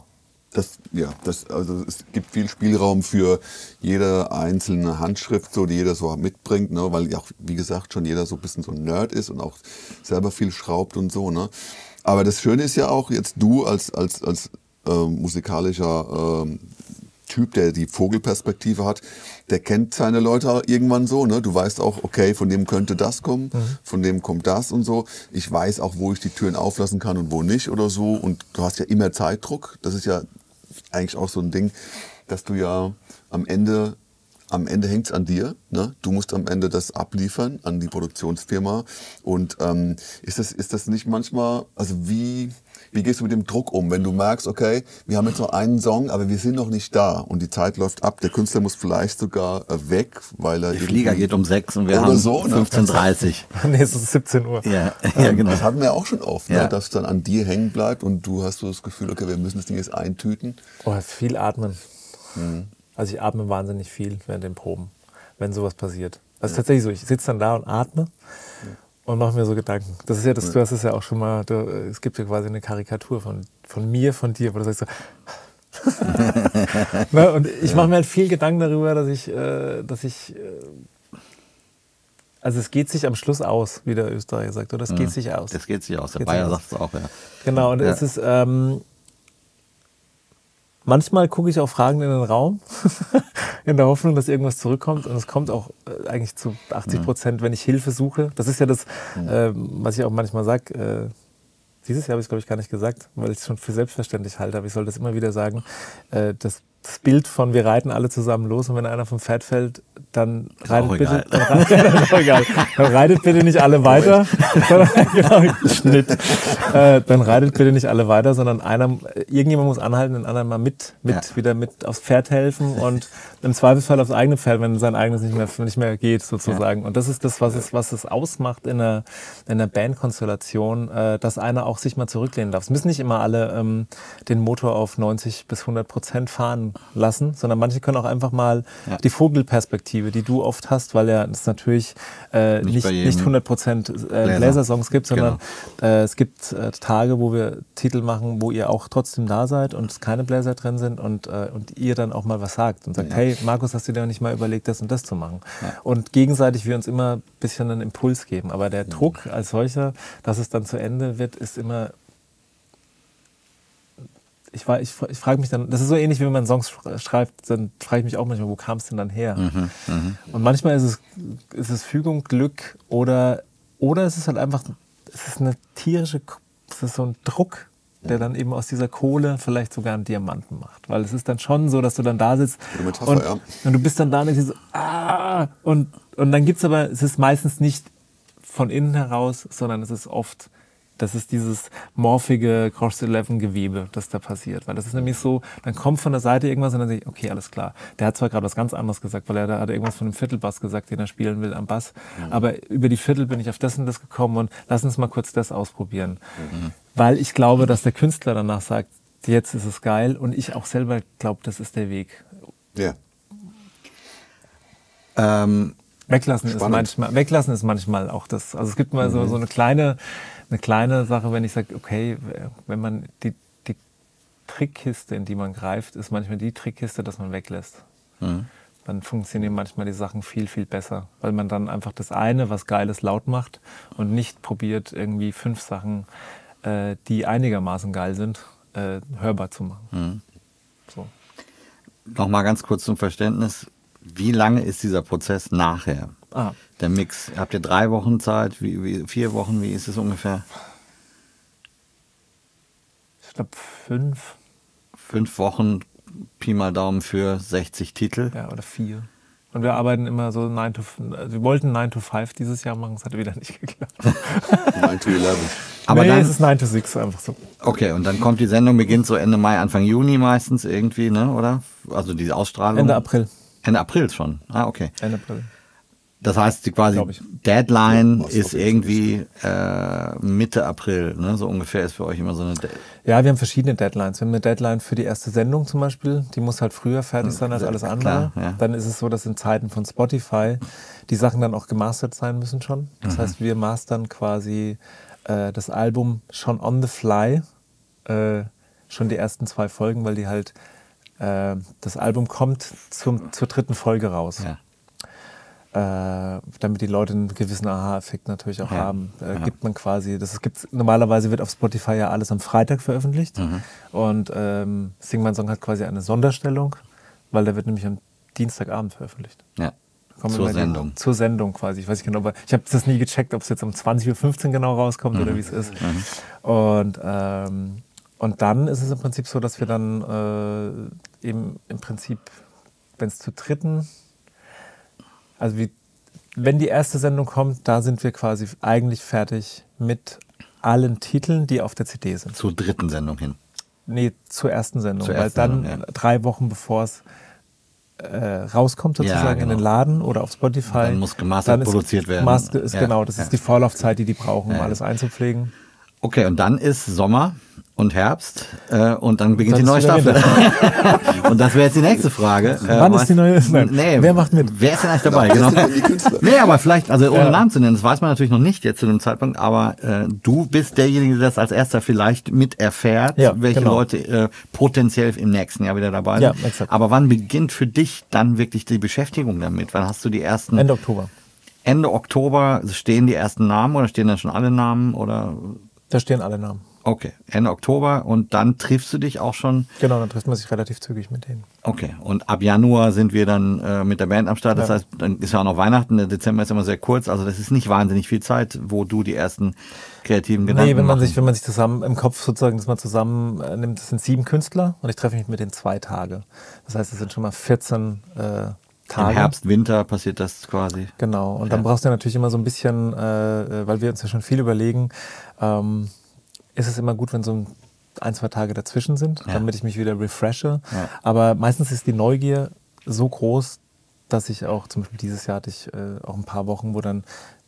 Das, ja, das, also es gibt viel Spielraum für jede einzelne Handschrift, so, die jeder so mitbringt, ne, weil ja auch, wie gesagt, schon jeder so ein bisschen so ein Nerd ist und auch selber viel schraubt und so. Ne. Aber das Schöne ist ja auch, jetzt du als, als, als ähm, musikalischer ähm, Typ, der die Vogelperspektive hat, der kennt seine Leute irgendwann so. Ne? Du weißt auch, okay, von dem könnte das kommen, von dem kommt das und so. Ich weiß auch, wo ich die Türen auflassen kann und wo nicht oder so. Und du hast ja immer Zeitdruck. Das ist ja eigentlich auch so ein Ding, dass du ja am Ende, am Ende hängt es an dir. Ne? Du musst am Ende das abliefern an die Produktionsfirma. Und ähm, ist, das, ist das nicht manchmal, also wie, wie gehst du mit dem Druck um, wenn du merkst, okay, wir haben jetzt noch einen Song, aber wir sind noch nicht da und die Zeit läuft ab. Der Künstler muss vielleicht sogar äh, weg, weil er Der Flieger geht um sechs und wir haben so, ne? 15.30 nee, es ist 17 Uhr. Ja, ja, genau. Das hatten wir auch schon oft, Ja. ne? dass es dann an dir hängen bleibt und du hast so das Gefühl, okay, wir müssen das Ding jetzt eintüten. Oh, viel atmen. Mhm. Also ich atme wahnsinnig viel während den Proben, wenn sowas passiert. Das ist tatsächlich so. Ich sitze dann da und atme und mache mir so Gedanken. Das ist ja, das, du hast es ja auch schon mal, du, es gibt ja quasi eine Karikatur von, von mir, von dir, wo du sagst so, ne? Und ich mache mir halt viel Gedanken darüber, dass ich, äh, dass ich, äh, also es geht sich am Schluss aus, wie der Österreicher sagt, oder es geht sich aus. Das geht sich aus. Der Bayer sagt es auch, ja. Genau, und Ja. es ist, ähm, manchmal gucke ich auch Fragend in den Raum, in der Hoffnung, dass irgendwas zurückkommt. Und es kommt auch äh, eigentlich zu 80 Prozent, wenn ich Hilfe suche. Das ist ja das, ähm, was ich auch manchmal sage. Äh, dieses Jahr habe ich es, glaube ich, gar nicht gesagt, weil ich es schon für selbstverständlich halte. Aber ich soll das immer wieder sagen. Äh, das, Bild von wir reiten alle zusammen los und wenn einer vom Pferd fällt, dann reitet bitte, dann, rei- ja, das ist auch egal. dann reitet bitte nicht alle weiter. sondern, genau, Schnitt. Äh, dann reitet bitte nicht alle weiter, sondern einer, irgendjemand muss anhalten, den anderen mal mit, mit Ja. wieder mit aufs Pferd helfen und im Zweifelsfall aufs eigene Pferd, wenn sein eigenes nicht mehr, nicht mehr geht, sozusagen. Und das ist das, was es, was es ausmacht in einer, in einer Bandkonstellation, äh, dass einer auch sich mal zurücklehnen darf. Es müssen nicht immer alle ähm, den Motor auf 90 bis 100 Prozent fahren lassen, sondern manche können auch einfach mal Ja. die Vogelperspektive, die du oft hast, weil ja es natürlich äh, Nicht nicht, nicht, jedem 100 Prozent äh, Bläser. Bläsersongs gibt, sondern Genau. äh, es gibt äh, Tage, wo wir Titel machen, wo ihr auch trotzdem da seid und es keine Bläser drin sind und, äh, und ihr dann auch mal was sagt und sagt, Ja. hey Markus, hast du dir nicht mal überlegt, das und das zu machen? Und gegenseitig wir uns immer ein bisschen einen Impuls geben. Aber der Druck als solcher, dass es dann zu Ende wird, ist immer ich, war- ich, ich frage mich dann, das ist so ähnlich wie wenn man Songs sch- schreibt, dann frage ich mich auch manchmal, wo kam es denn dann her? Und manchmal ist es, ist es Fügung, Glück oder, oder es ist halt einfach, es ist eine tierische, es ist so ein Druck, der dann eben aus dieser Kohle vielleicht sogar einen Diamanten macht. Weil es ist dann schon so, dass du dann da sitzt Metapher, und, ja. und du bist dann da und denkst so, ah, und, und dann gibt es aber, es ist meistens nicht von innen heraus, sondern es ist oft, das ist dieses morphige Cross-11-Gewebe, das da passiert. Weil das ist nämlich so, dann kommt von der Seite irgendwas und dann sehe ich, okay, alles klar. Der hat zwar gerade was ganz anderes gesagt, weil er da hat irgendwas von einem Viertelbass gesagt, den er spielen will am Bass. Aber über die Viertel bin ich auf das und das gekommen und lass uns mal kurz das ausprobieren. Weil ich glaube, dass der Künstler danach sagt, jetzt ist es geil und ich auch selber glaube, das ist der Weg. Ja. Ähm, Weglassen ist, manchmal, weglassen ist manchmal auch das. Also es gibt mal so, so eine kleine, eine kleine Sache, wenn ich sage, okay, wenn man die, die Trickkiste, in die man greift, ist manchmal die Trickkiste, dass man weglässt. Dann funktionieren manchmal die Sachen viel, viel besser, weil man dann einfach das eine, was Geiles, laut macht und nicht probiert, irgendwie fünf Sachen, äh, die einigermaßen geil sind, äh, hörbar zu machen. So. Nochmal ganz kurz zum Verständnis. Wie lange ist dieser Prozess nachher? Ah, Der Mix. Habt ihr drei Wochen Zeit? Wie, wie, vier Wochen? Wie ist es ungefähr? ich glaube fünf Fünf Wochen, Pi mal Daumen für 60 Titel. ja, oder vier. Und wir arbeiten immer so 9 to also wir wollten 9 to 5 dieses Jahr machen, es hat wieder nicht geklappt. 9 to 11. Aber nee, dann- es ist 9 to 6 einfach so. Okay, und dann kommt die Sendung, beginnt so Ende Mai, Anfang Juni meistens irgendwie, ne? Oder? Also diese Ausstrahlung. Ende April. Ende April schon. Ah, okay. Ende April. Das heißt, die quasi. Deadline Was ist irgendwie äh, Mitte April, ne? So ungefähr ist für euch immer so eine. De Ja, wir haben verschiedene Deadlines. Wir haben eine Deadline für die erste Sendung zum Beispiel, die muss halt früher fertig sein als alles andere. Klar, ja. Dann ist es so, dass in Zeiten von Spotify die Sachen dann auch gemastert sein müssen schon. Das heißt, wir mastern quasi äh, das Album schon on the fly, äh, schon die ersten zwei Folgen, weil die halt, äh, das Album kommt zum, zur dritten Folge raus. ja. Äh, damit die Leute einen gewissen Aha-Effekt natürlich auch Ja, haben. Äh, ja. Gibt man quasi, das gibt normalerweise wird auf Spotify ja alles am Freitag veröffentlicht Mhm. und ähm, Sing My Song hat quasi eine Sonderstellung, weil der wird nämlich am Dienstagabend veröffentlicht. ja. Zur Sendung. Zur Sendung quasi. Ich weiß nicht genau, aber ich habe das nie gecheckt, ob es jetzt um 20.15 Uhr genau rauskommt Mhm. oder wie es ist. Und, ähm, und dann ist es im Prinzip so, dass wir dann äh, eben im Prinzip, wenn es zu dritten, also wie, wenn die erste Sendung kommt, da sind wir quasi eigentlich fertig mit allen Titeln, die auf der CD sind. Zur dritten Sendung hin. Nee, zur ersten Sendung. Zur weil ersten dann Sendung, ja. drei Wochen bevor es äh, rauskommt, Ja, sozusagen in genau. den Laden oder auf Spotify. Dann muss gemastert ist- produziert werden. Master ist Ja, genau, das ja. ist die Vorlaufzeit, die die brauchen, um Ja. alles einzupflegen. Okay, und dann ist Sommer und Herbst äh, und dann beginnt Dann die neue ist Staffel. und das wäre jetzt die nächste Frage. Äh, Wann ist was- die neue- Nein. Nee, Wer macht mit? Wer ist denn eigentlich dabei? Genau. die Künstler? Nee, aber vielleicht, also ohne Ja. Namen zu nennen, das weiß man natürlich noch nicht jetzt zu dem Zeitpunkt, aber äh, du bist derjenige, der das als erster vielleicht mit erfährt, Ja, welche genau. Leute äh, potenziell im nächsten Jahr wieder dabei Ja, sind. exakt. Aber wann beginnt für dich dann wirklich die Beschäftigung damit? Wann hast du die ersten Ende Oktober. Ende Oktober stehen die ersten Namen oder stehen da schon alle Namen oder Da stehen alle Namen. Okay, Ende Oktober und dann triffst du dich auch schon Genau, dann trifft man sich relativ zügig mit denen. Okay, und ab Januar sind wir dann äh, mit der Band am Start. Das Ja. heißt, dann ist ja auch noch Weihnachten. Der Dezember ist immer sehr kurz. Also das ist nicht wahnsinnig viel Zeit, wo du die ersten kreativen Gedanken Nee, wenn man machen. sich, wenn man sich zusammen im Kopf sozusagen das mal zusammen äh, nimmt, das sind sieben Künstler und ich treffe mich mit denen zwei Tage. Das heißt, es sind schon mal 14 äh, Im Tage. Herbst, Winter passiert das quasi. Genau. Und dann Ja. brauchst du natürlich immer so ein bisschen, äh, äh, weil wir uns ja schon viel überlegen, ähm, ist es immer gut, wenn so ein, ein zwei Tage dazwischen sind, Ja. damit ich mich wieder refreshe. Ja. Aber meistens ist die Neugier so groß, dass ich auch, zum Beispiel dieses Jahr hatte ich äh, auch ein paar Wochen, wo dann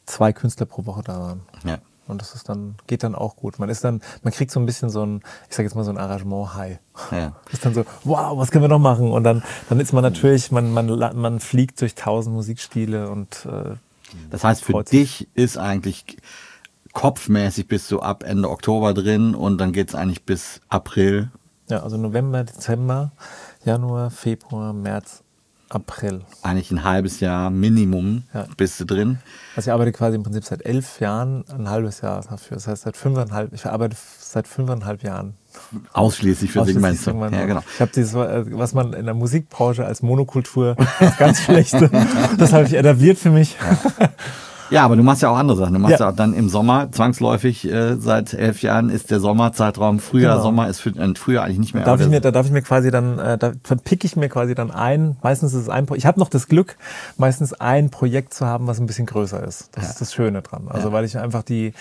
zwei Künstler pro Woche da waren. Ja. Und das ist dann, geht dann auch gut. Man ist dann, man kriegt so ein bisschen so ein, ich sage jetzt mal so ein Arrangement-High. Ja. Ist dann so, wow, was können wir noch machen? Und dann, dann ist man natürlich, man, man, man fliegt durch tausend Musikstile und äh, Das heißt, für dich ist eigentlich kopfmäßig bist du ab Ende Oktober drin und dann geht es eigentlich bis April. ja, also November, Dezember, Januar, Februar, März, April. Eigentlich ein halbes Jahr Minimum Ja. bist du drin. Also ich arbeite quasi im Prinzip seit elf Jahren, ein halbes Jahr dafür. Das heißt seit fünfeinhalb, ich arbeite seit fünfeinhalb Jahren. Ausschließlich für Ausschließlich Segmente. Ja, genau. Ich habe dieses, äh, was man in der Musikbranche als Monokultur als ganz schlechte, das habe ich etabliert für mich. Ja, aber du machst ja auch andere Sachen. Du machst ja, Ja. auch dann im Sommer zwangsläufig äh, seit elf Jahren ist der Sommerzeitraum. Frühjahr, Genau. Sommer ist für, äh, Frühjahr eigentlich nicht mehr. Darf ich mir, da darf ich mir quasi dann, äh, da verpicke ich mir quasi dann ein. Meistens ist es ein Pro Ich habe noch das Glück, meistens ein Projekt zu haben, was ein bisschen größer ist. Das ist das Schöne dran. Also Ja. weil ich einfach die,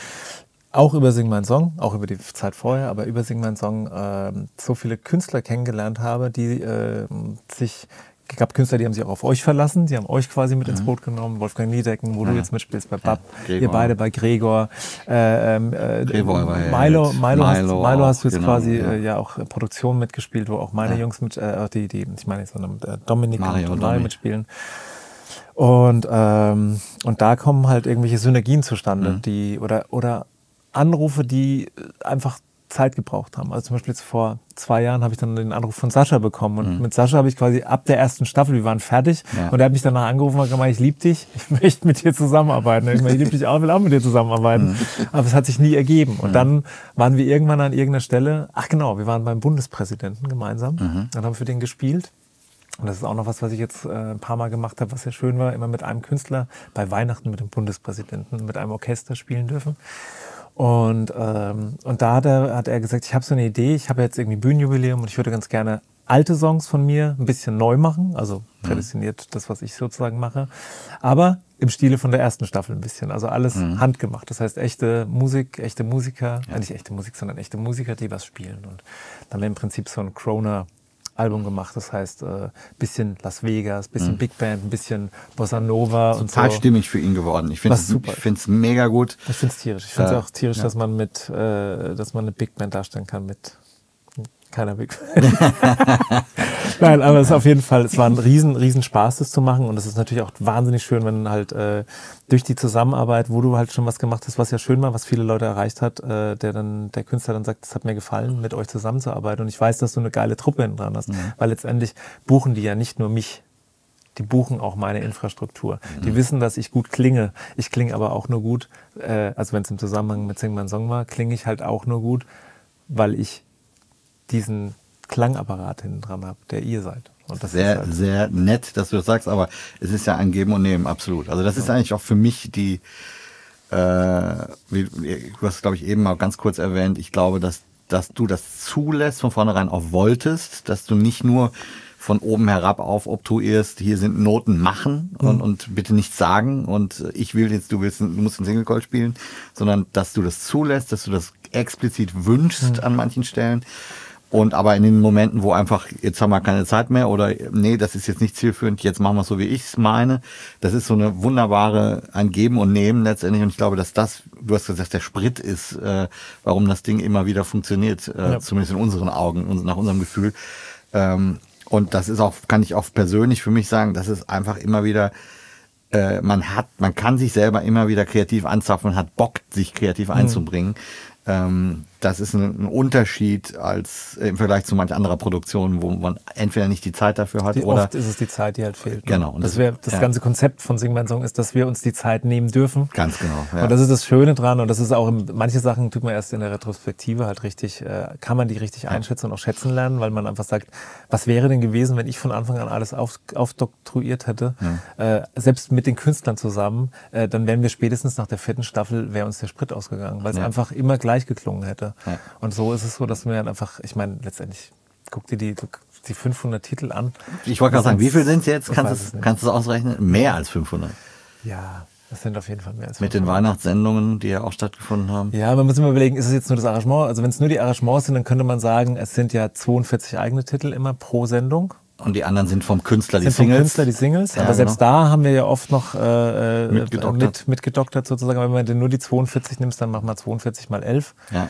auch über Sing Mein Song, auch über die Zeit vorher, aber über Sing Mein Song ähm, so viele Künstler kennengelernt habe, die ähm, sich gab Künstler, die haben sich auch auf euch verlassen, die haben euch quasi mit ins Boot genommen. Wolfgang Niedecken, wo du jetzt mitspielst bei Bab, Gregor. ihr beide bei Gregor. Äh, ähm, äh, Gregor ja Milo, jetzt. Milo, hast, Milo Milo hast du jetzt genau, quasi ja. äh, ja auch äh, Produktion mitgespielt, wo auch meine Jungs mit, äh, die, die, ich meine, sondern äh, Dominik Mario und Mario mitspielen. Und, ähm, und da kommen halt irgendwelche Synergien zustande, Mhm. die oder, oder Anrufe, die einfach Zeit gebraucht haben. Also zum Beispiel jetzt vor zwei Jahren habe ich dann den Anruf von Sascha bekommen. Und mit Sascha habe ich quasi ab der ersten Staffel, wir waren fertig, Mhm. Ja. und er hat mich danach angerufen und gemeint, ich liebe dich, ich möchte mit dir zusammenarbeiten. Ich, meine, ich liebe dich auch, will auch mit dir zusammenarbeiten. Mhm. Aber es hat sich nie ergeben. Und dann waren wir irgendwann an irgendeiner Stelle, ach genau, wir waren beim Bundespräsidenten gemeinsam Mhm. und haben für den gespielt. Und das ist auch noch was, was ich jetzt äh, ein paar Mal gemacht habe, was sehr schön war, immer mit einem Künstler bei Weihnachten mit dem Bundespräsidenten, mit einem Orchester spielen dürfen. Und, ähm, und da hat er, hat er gesagt, ich habe so eine Idee, ich habe jetzt irgendwie Bühnenjubiläum und ich würde ganz gerne alte Songs von mir ein bisschen neu machen, also prädestiniert das, was ich sozusagen mache, aber im Stile von der ersten Staffel ein bisschen, also alles handgemacht. Das heißt echte Musik, echte Musiker, äh, nicht echte Musik, sondern echte Musiker, die was spielen. Und dann wir im Prinzip so ein Croner Album gemacht. Das heißt, äh, bisschen Las Vegas, bisschen Big Band, ein bisschen Bossa Nova und so. Total stimmig für ihn geworden. Ich finde es super. ich find's mega gut. Ich finde es tierisch. Ich finde es Ja. auch tierisch, dass man mit, äh, dass man eine Big Band darstellen kann mit keiner Big Band. Nein, aber es ist auf jeden Fall, es war ein riesen, riesen Spaß, das zu machen. Und es ist natürlich auch wahnsinnig schön, wenn halt äh, durch die Zusammenarbeit, wo du halt schon was gemacht hast, was ja schön war, was viele Leute erreicht hat, äh, der dann, der Künstler dann sagt, es hat mir gefallen, mit euch zusammenzuarbeiten. Und ich weiß, dass du eine geile Truppe hinten dran hast. Weil letztendlich buchen die ja nicht nur mich, die buchen auch meine Infrastruktur. Die wissen, dass ich gut klinge. Ich klinge aber auch nur gut, äh, also wenn es im Zusammenhang mit Sing mein Song war, klinge ich halt auch nur gut, weil ich diesen Klangapparat hinten dran habe, der ihr seid. Und das Sehr, ist halt, sehr nett, dass du das sagst, aber es ist ja ein Geben und Nehmen, absolut. Also das ist eigentlich auch für mich die, äh, wie, du hast, glaube ich, eben mal ganz kurz erwähnt, ich glaube, dass, dass du das zulässt, von vornherein auch wolltest, dass du nicht nur von oben herab aufobtruierst, hier sind Noten machen und, und bitte nichts sagen und ich will jetzt, du willst, du musst einen Single Call spielen, sondern dass du das zulässt, dass du das explizit wünschst an manchen Stellen. Und aber in den Momenten, wo einfach, jetzt haben wir keine Zeit mehr oder nee, das ist jetzt nicht zielführend, jetzt machen wir es so, wie ich es meine. Das ist so eine wunderbare, ein Geben und Nehmen letztendlich. Und ich glaube, dass das, du hast gesagt, der Sprit ist, äh, warum das Ding immer wieder funktioniert, äh, Ja. zumindest in unseren Augen nach unserem Gefühl. Ähm, und das ist auch, kann ich auch persönlich für mich sagen, das ist einfach immer wieder, äh, man hat, man kann sich selber immer wieder kreativ anzapfen und hat Bock, sich kreativ einzubringen. Ähm, das ist ein, Unterschied als äh, im Vergleich zu manch anderer Produktion, wo man entweder nicht die Zeit dafür hat die, oder oft ist es die Zeit, die halt fehlt. ne? Genau. Und Das, das- wär, das ja. ganze Konzept von Sing mein Song ist, dass wir uns die Zeit nehmen dürfen. ganz genau. Ja. Und das ist das Schöne dran und das ist auch, manche Sachen tut man erst in der Retrospektive halt richtig, äh, kann man die richtig einschätzen und auch schätzen lernen, weil man einfach sagt, was wäre denn gewesen, wenn ich von Anfang an alles auf, aufdoktroyiert hätte, äh, selbst mit den Künstlern zusammen, äh, dann wären wir spätestens nach der vierten Staffel, wäre uns der Sprit ausgegangen, weil es Ja. einfach immer gleich geklungen hätte. Ja. Und so ist es so, dass wir dann einfach, ich meine, letztendlich, guck dir die, die 500 Titel an. ich wollte gerade sagen, wie viel sind es jetzt? Kannst du es kannst ausrechnen? Mehr als 500. Ja, das sind auf jeden Fall mehr als Mit den 500. Weihnachtssendungen, die ja auch stattgefunden haben. Ja, man muss immer überlegen, ist es jetzt nur das Arrangement? Also wenn es nur die Arrangements sind, dann könnte man sagen, es sind ja 42 eigene Titel immer pro Sendung. Und die anderen sind vom Künstler, die sind vom Singles. Künstler die Singles. Ja, aber selbst genau. da haben wir ja oft noch äh, äh, Mitgedoktert. mit, mitgedoktert sozusagen. Aber wenn du nur die 42 nimmst, dann mach mal 42 mal 11. Ja.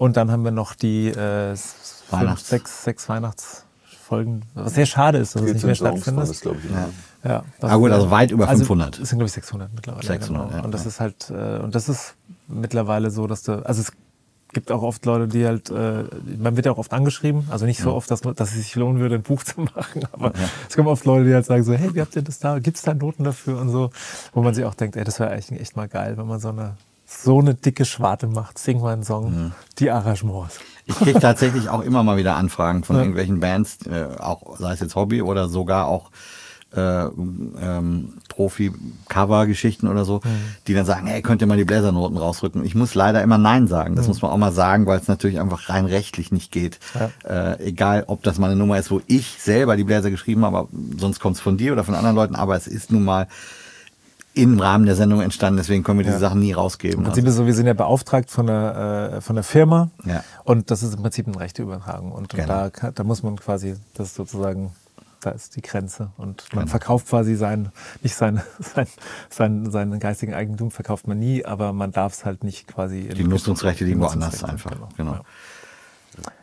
Und dann haben wir noch die äh, s- fünf, Weihnachts- sechs, sechs Weihnachtsfolgen. Was sehr schade ist, dass es nicht mehr 14 Songs waren stattfindet. das, glaube ich. Ja. Ja, was- Ah gut, also weit über 500. Es sind, glaube ich, 600 mittlerweile. 600, genau. ja, und das ja. ist halt, äh, und das ist mittlerweile so, dass du, also es gibt auch oft Leute, die halt, äh, man wird ja auch oft angeschrieben, also nicht so oft, dass, man- dass es sich lohnen würde, ein Buch zu machen, aber es kommen oft Leute, die halt sagen so, hey, wie habt ihr das da, gibt es da Noten dafür und so, wo man sich auch denkt, ey, das wäre eigentlich echt mal geil, wenn man so eine, so eine dicke Schwarte macht, sing mal einen Song, die Arrangements. Ich kriege tatsächlich auch immer mal wieder Anfragen von irgendwelchen Bands, äh, auch sei es jetzt Hobby oder sogar auch äh, ähm, Profi-Cover-Geschichten oder so, die dann sagen, hey, könnt ihr mal die Bläsernoten rausrücken? Ich muss leider immer Nein sagen. Das muss man auch mal sagen, weil es natürlich einfach rein rechtlich nicht geht. Äh, egal, ob das mal eine Nummer ist, wo ich selber die Bläser geschrieben habe, aber sonst kommt es von dir oder von anderen Leuten, aber es ist nun mal im Rahmen der Sendung entstanden, deswegen können wir diese Sachen nie rausgeben. Im Prinzip ist so, wir sind ja beauftragt von der, äh, von der Firma Ja. und das ist im Prinzip eine Rechteübertragung. Und, Genau. und da, da muss man quasi, das ist sozusagen, da ist die Grenze. Und man verkauft quasi sein, nicht sein, sein, sein, seinen geistigen Eigentum verkauft man nie, aber man darf es halt nicht quasi. die Nutzungsrechte liegen woanders einfach. Genau. Ja.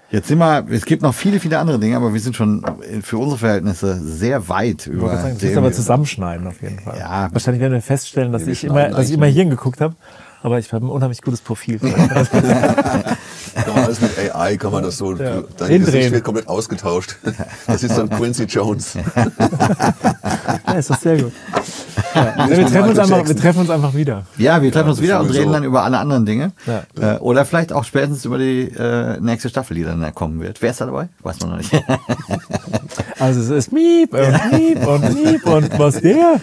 Jetzt sind wir, es gibt noch viele, viele andere Dinge, aber wir sind schon für unsere Verhältnisse sehr weit Ich über. sagen, das müssen aber zusammenschneiden auf jeden Fall. Ja. Wahrscheinlich werden wir feststellen, dass wir ich immer, dass ich immer nicht. hier hingeguckt habe. Aber ich habe ein unheimlich gutes Profil. Kann man alles mit AI, kann man das so, Ja. dein Hindrehen. Gesicht wird komplett ausgetauscht. Das ist dann Quincy Jones. ja, ist doch sehr gut. Ja. Wir, treffen uns einfach, wir treffen uns einfach wieder. Ja, wir treffen uns das wieder und reden dann über alle anderen Dinge. Ja. Äh, oder vielleicht auch spätestens über die äh, nächste Staffel, die dann kommen wird. Wer ist da dabei? Weiß man noch nicht. Also es ist Miep und Miep und Miep und was der?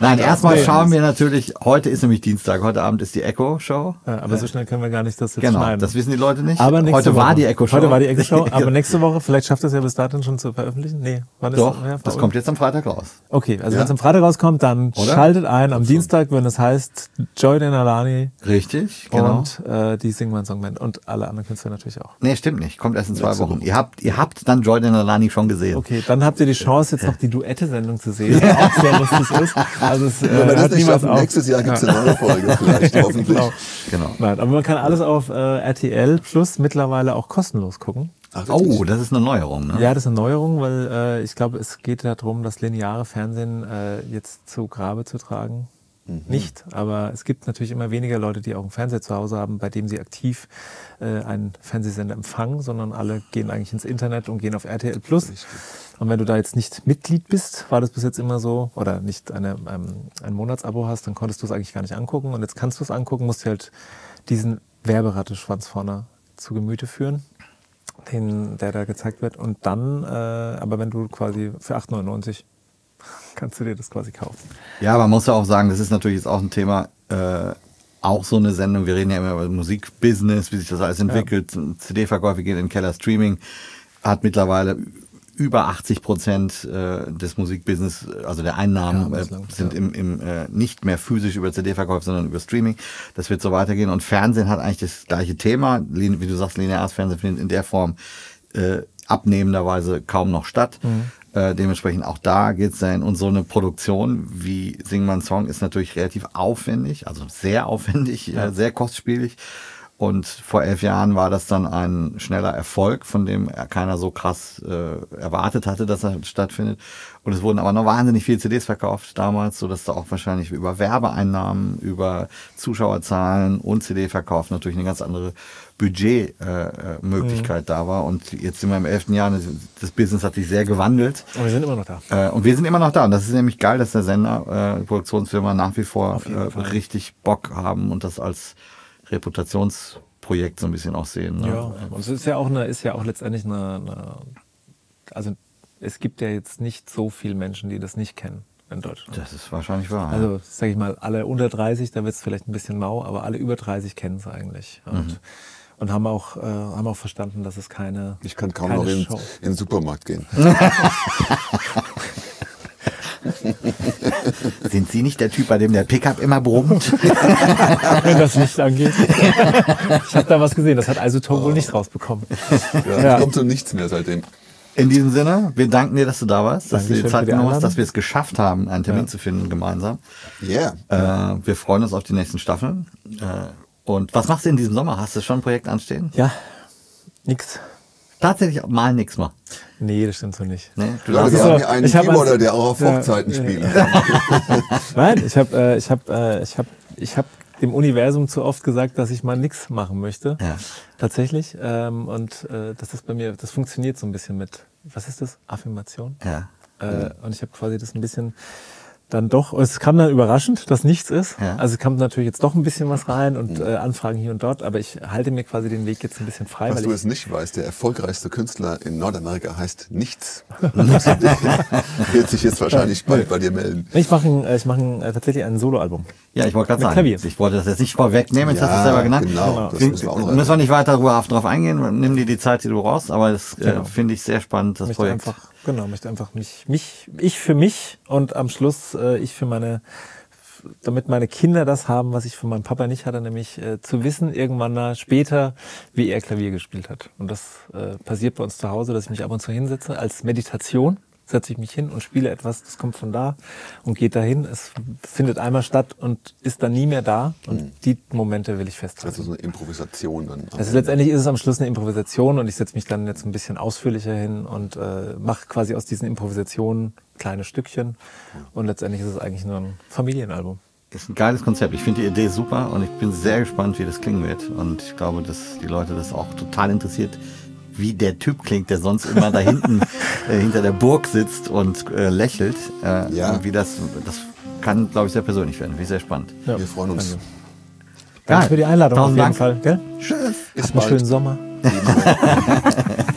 Nein, erstmal schauen wir natürlich, heute ist nämlich Dienstag, heute Abend ist die Echo-Show. Ja, aber so schnell können wir gar nicht das jetzt Genau, schneiden. das wissen die Leute nicht. aber nächste heute Woche. war die Echo-Show. Heute war die Echo-Show, aber nächste Woche, vielleicht schafft es ja bis dahin schon zu veröffentlichen. Nee, wann ist Doch, ja, das kommt jetzt am Freitag raus. Okay, also Ja. wenn es am Freitag rauskommt, dann Oder? schaltet ein am Dienstag, wenn es heißt Joy Denalani Richtig, genau. und äh, die Singman Song Band und alle anderen Künstler natürlich auch. Nee, stimmt nicht. Kommt erst in zwei Wochen. Woche. Ihr habt, ihr habt dann Jordan Alani schon gesehen. Okay, dann habt ihr die Chance, jetzt noch die Duette-Sendung zu sehen, die auch sehr lustig ist. Also es äh, Wenn wir das hört nicht auf. nächstes Jahr gibt es eine neue Folge vielleicht, hoffentlich. Genau. Genau. Nein, aber man kann alles auf äh, RTL Plus mittlerweile auch kostenlos gucken. Ach? Oh, das ist eine Neuerung, ne? Ja, das ist eine Neuerung, weil äh, ich glaube, es geht darum, das lineare Fernsehen äh, jetzt zu Grabe zu tragen. Nicht, aber es gibt natürlich immer weniger Leute, die auch einen Fernseher zu Hause haben, bei dem sie aktiv äh, einen Fernsehsender empfangen, sondern alle gehen eigentlich ins Internet und gehen auf RTL Plus. Und wenn du da jetzt nicht Mitglied bist, war das bis jetzt immer so, oder nicht eine, ähm, ein Monatsabo hast, dann konntest du es eigentlich gar nicht angucken. Und jetzt kannst du es angucken, musst dir halt diesen Werberatteschwanz vorne zu Gemüte führen den, der da gezeigt wird. Und dann, äh, aber wenn du quasi für 8,99 kannst du dir das quasi kaufen. Ja, aber man muss ja auch sagen, das ist natürlich jetzt auch ein Thema, äh, auch so eine Sendung, wir reden ja immer über Musikbusiness, wie sich das alles entwickelt, CD-Verkäufe gehen in den Keller, Streaming hat mittlerweile über 80 Prozent äh, des Musikbusiness, also der Einnahmen, Ja, äh, bislang, sind ja. im, im, äh, nicht mehr physisch über CD-Verkauf, sondern über Streaming. Das wird so weitergehen. Und Fernsehen hat eigentlich das gleiche Thema. Wie du sagst, lineares Fernsehen findet in der Form äh, abnehmenderweise kaum noch statt. Äh, dementsprechend auch da geht's sein. Und so eine Produktion wie Sing My Song ist natürlich relativ aufwendig, also sehr aufwendig, äh, sehr kostspielig. Und vor elf Jahren war das dann ein schneller Erfolg, von dem keiner so krass äh, erwartet hatte, dass er stattfindet. Und es wurden aber noch wahnsinnig viele CDs verkauft damals, so dass da auch wahrscheinlich über Werbeeinnahmen, über Zuschauerzahlen und CD-Verkauf natürlich eine ganz andere Budgetmöglichkeit äh, Möglichkeit da war. Und jetzt sind wir im elften Jahr, das, das Business hat sich sehr gewandelt. Aber wir sind immer noch da. Äh, und wir sind immer noch da. Und das ist nämlich geil, dass der Sender, äh, die Produktionsfirma nach wie vor äh, richtig Bock haben und das als Reputationsprojekt so ein bisschen auch sehen. Ne? Ja, und es ist ja auch eine, ist ja auch letztendlich eine, eine, also es gibt ja jetzt nicht so viele Menschen, die das nicht kennen in Deutschland. Das ist wahrscheinlich wahr. Also, sage ich mal, alle unter 30, da wird es vielleicht ein bisschen mau, aber alle über 30 kennen es eigentlich. Und, Mhm. Und haben, auch, äh, haben auch verstanden, dass es keine. Ich kann kaum noch in, in den Supermarkt gehen. Sind Sie nicht der Typ, bei dem der Pickup immer brummt? wenn das Licht angeht. ich habe da was gesehen, das hat Isotope wohl nicht rausbekommen. Ja, Ja. Kommt so nichts mehr seitdem. In diesem Sinne, wir danken dir, dass du da warst, dass du dir Zeit genommen hast, dass wir es geschafft haben, einen Termin Ja. zu finden gemeinsam. Yeah. Äh, wir freuen uns auf die nächsten Staffeln. Äh, und was machst du in diesem Sommer? Hast du schon ein Projekt anstehen? Ja, nix. Tatsächlich mal nix mal. Nee, das stimmt so nicht. Nee, du Leute, wir haben hier einen Keyboarder, als- der auch auf Ja, Hochzeiten ja. spielen kann. Nein, ich habe äh, ich hab, äh, ich hab, ich hab dem Universum zu oft gesagt, dass ich mal nichts machen möchte. Ja. Tatsächlich. Ähm, und äh, das ist bei mir, das funktioniert so ein bisschen mit, was ist das? Affirmation? Ja. Äh, und ich habe quasi das ein bisschen dann doch, es kam dann überraschend, dass nichts ist. Ja. Also es kam natürlich jetzt doch ein bisschen was rein und äh, Anfragen hier und dort, aber ich halte mir quasi den Weg jetzt ein bisschen frei, Was weil du ich, jetzt nicht weißt, der erfolgreichste Künstler in Nordamerika heißt Nichts. Wird sich jetzt wahrscheinlich bald bei dir melden. ich mache äh, ich mache ein, äh, tatsächlich ein Soloalbum. Ja, ich wollte gerade sagen, Klavier. ich wollte das jetzt nicht vorwegnehmen, jetzt hast du es Ja, selber genannt. genau, das Wir- müssen wir auch noch müssen wir nicht weiter drauf eingehen, nimm dir die Zeit, die du brauchst, aber das äh, Genau. finde ich sehr spannend, das möchte Projekt. einfach, genau, möchte einfach mich, mich, ich für mich und am Schluss äh, ich für meine, damit meine Kinder das haben, was ich von meinem Papa nicht hatte, nämlich äh, zu wissen irgendwann mal später, wie er Klavier gespielt hat. Und das äh, passiert bei uns zu Hause, dass ich mich ab und zu hinsetze als Meditation. Setze ich mich hin und spiele etwas, das kommt von da und geht dahin. Es findet einmal statt und ist dann nie mehr da. Und mhm. die Momente will ich festhalten. Also so eine Improvisation dann. Also letztendlich ist es am Schluss eine Improvisation und ich setze mich dann jetzt ein bisschen ausführlicher hin und äh, mache quasi aus diesen Improvisationen kleine Stückchen. Und letztendlich ist es eigentlich nur ein Familienalbum. Ist ein geiles Konzept. Ich finde die Idee super und ich bin sehr gespannt, wie das klingen wird. Und ich glaube, dass die Leute das auch total interessiert, wie der Typ klingt, der sonst immer da hinten äh, hinter der Burg sitzt und äh, lächelt. Äh, ja. Und wie das, das kann, glaube ich, sehr persönlich werden. Wie sehr spannend. Ja. Wir freuen uns. Danke, Danke für die Einladung Tausend auf jeden Dank. Fall. Gell? Tschüss. Ist einen schönen Sommer.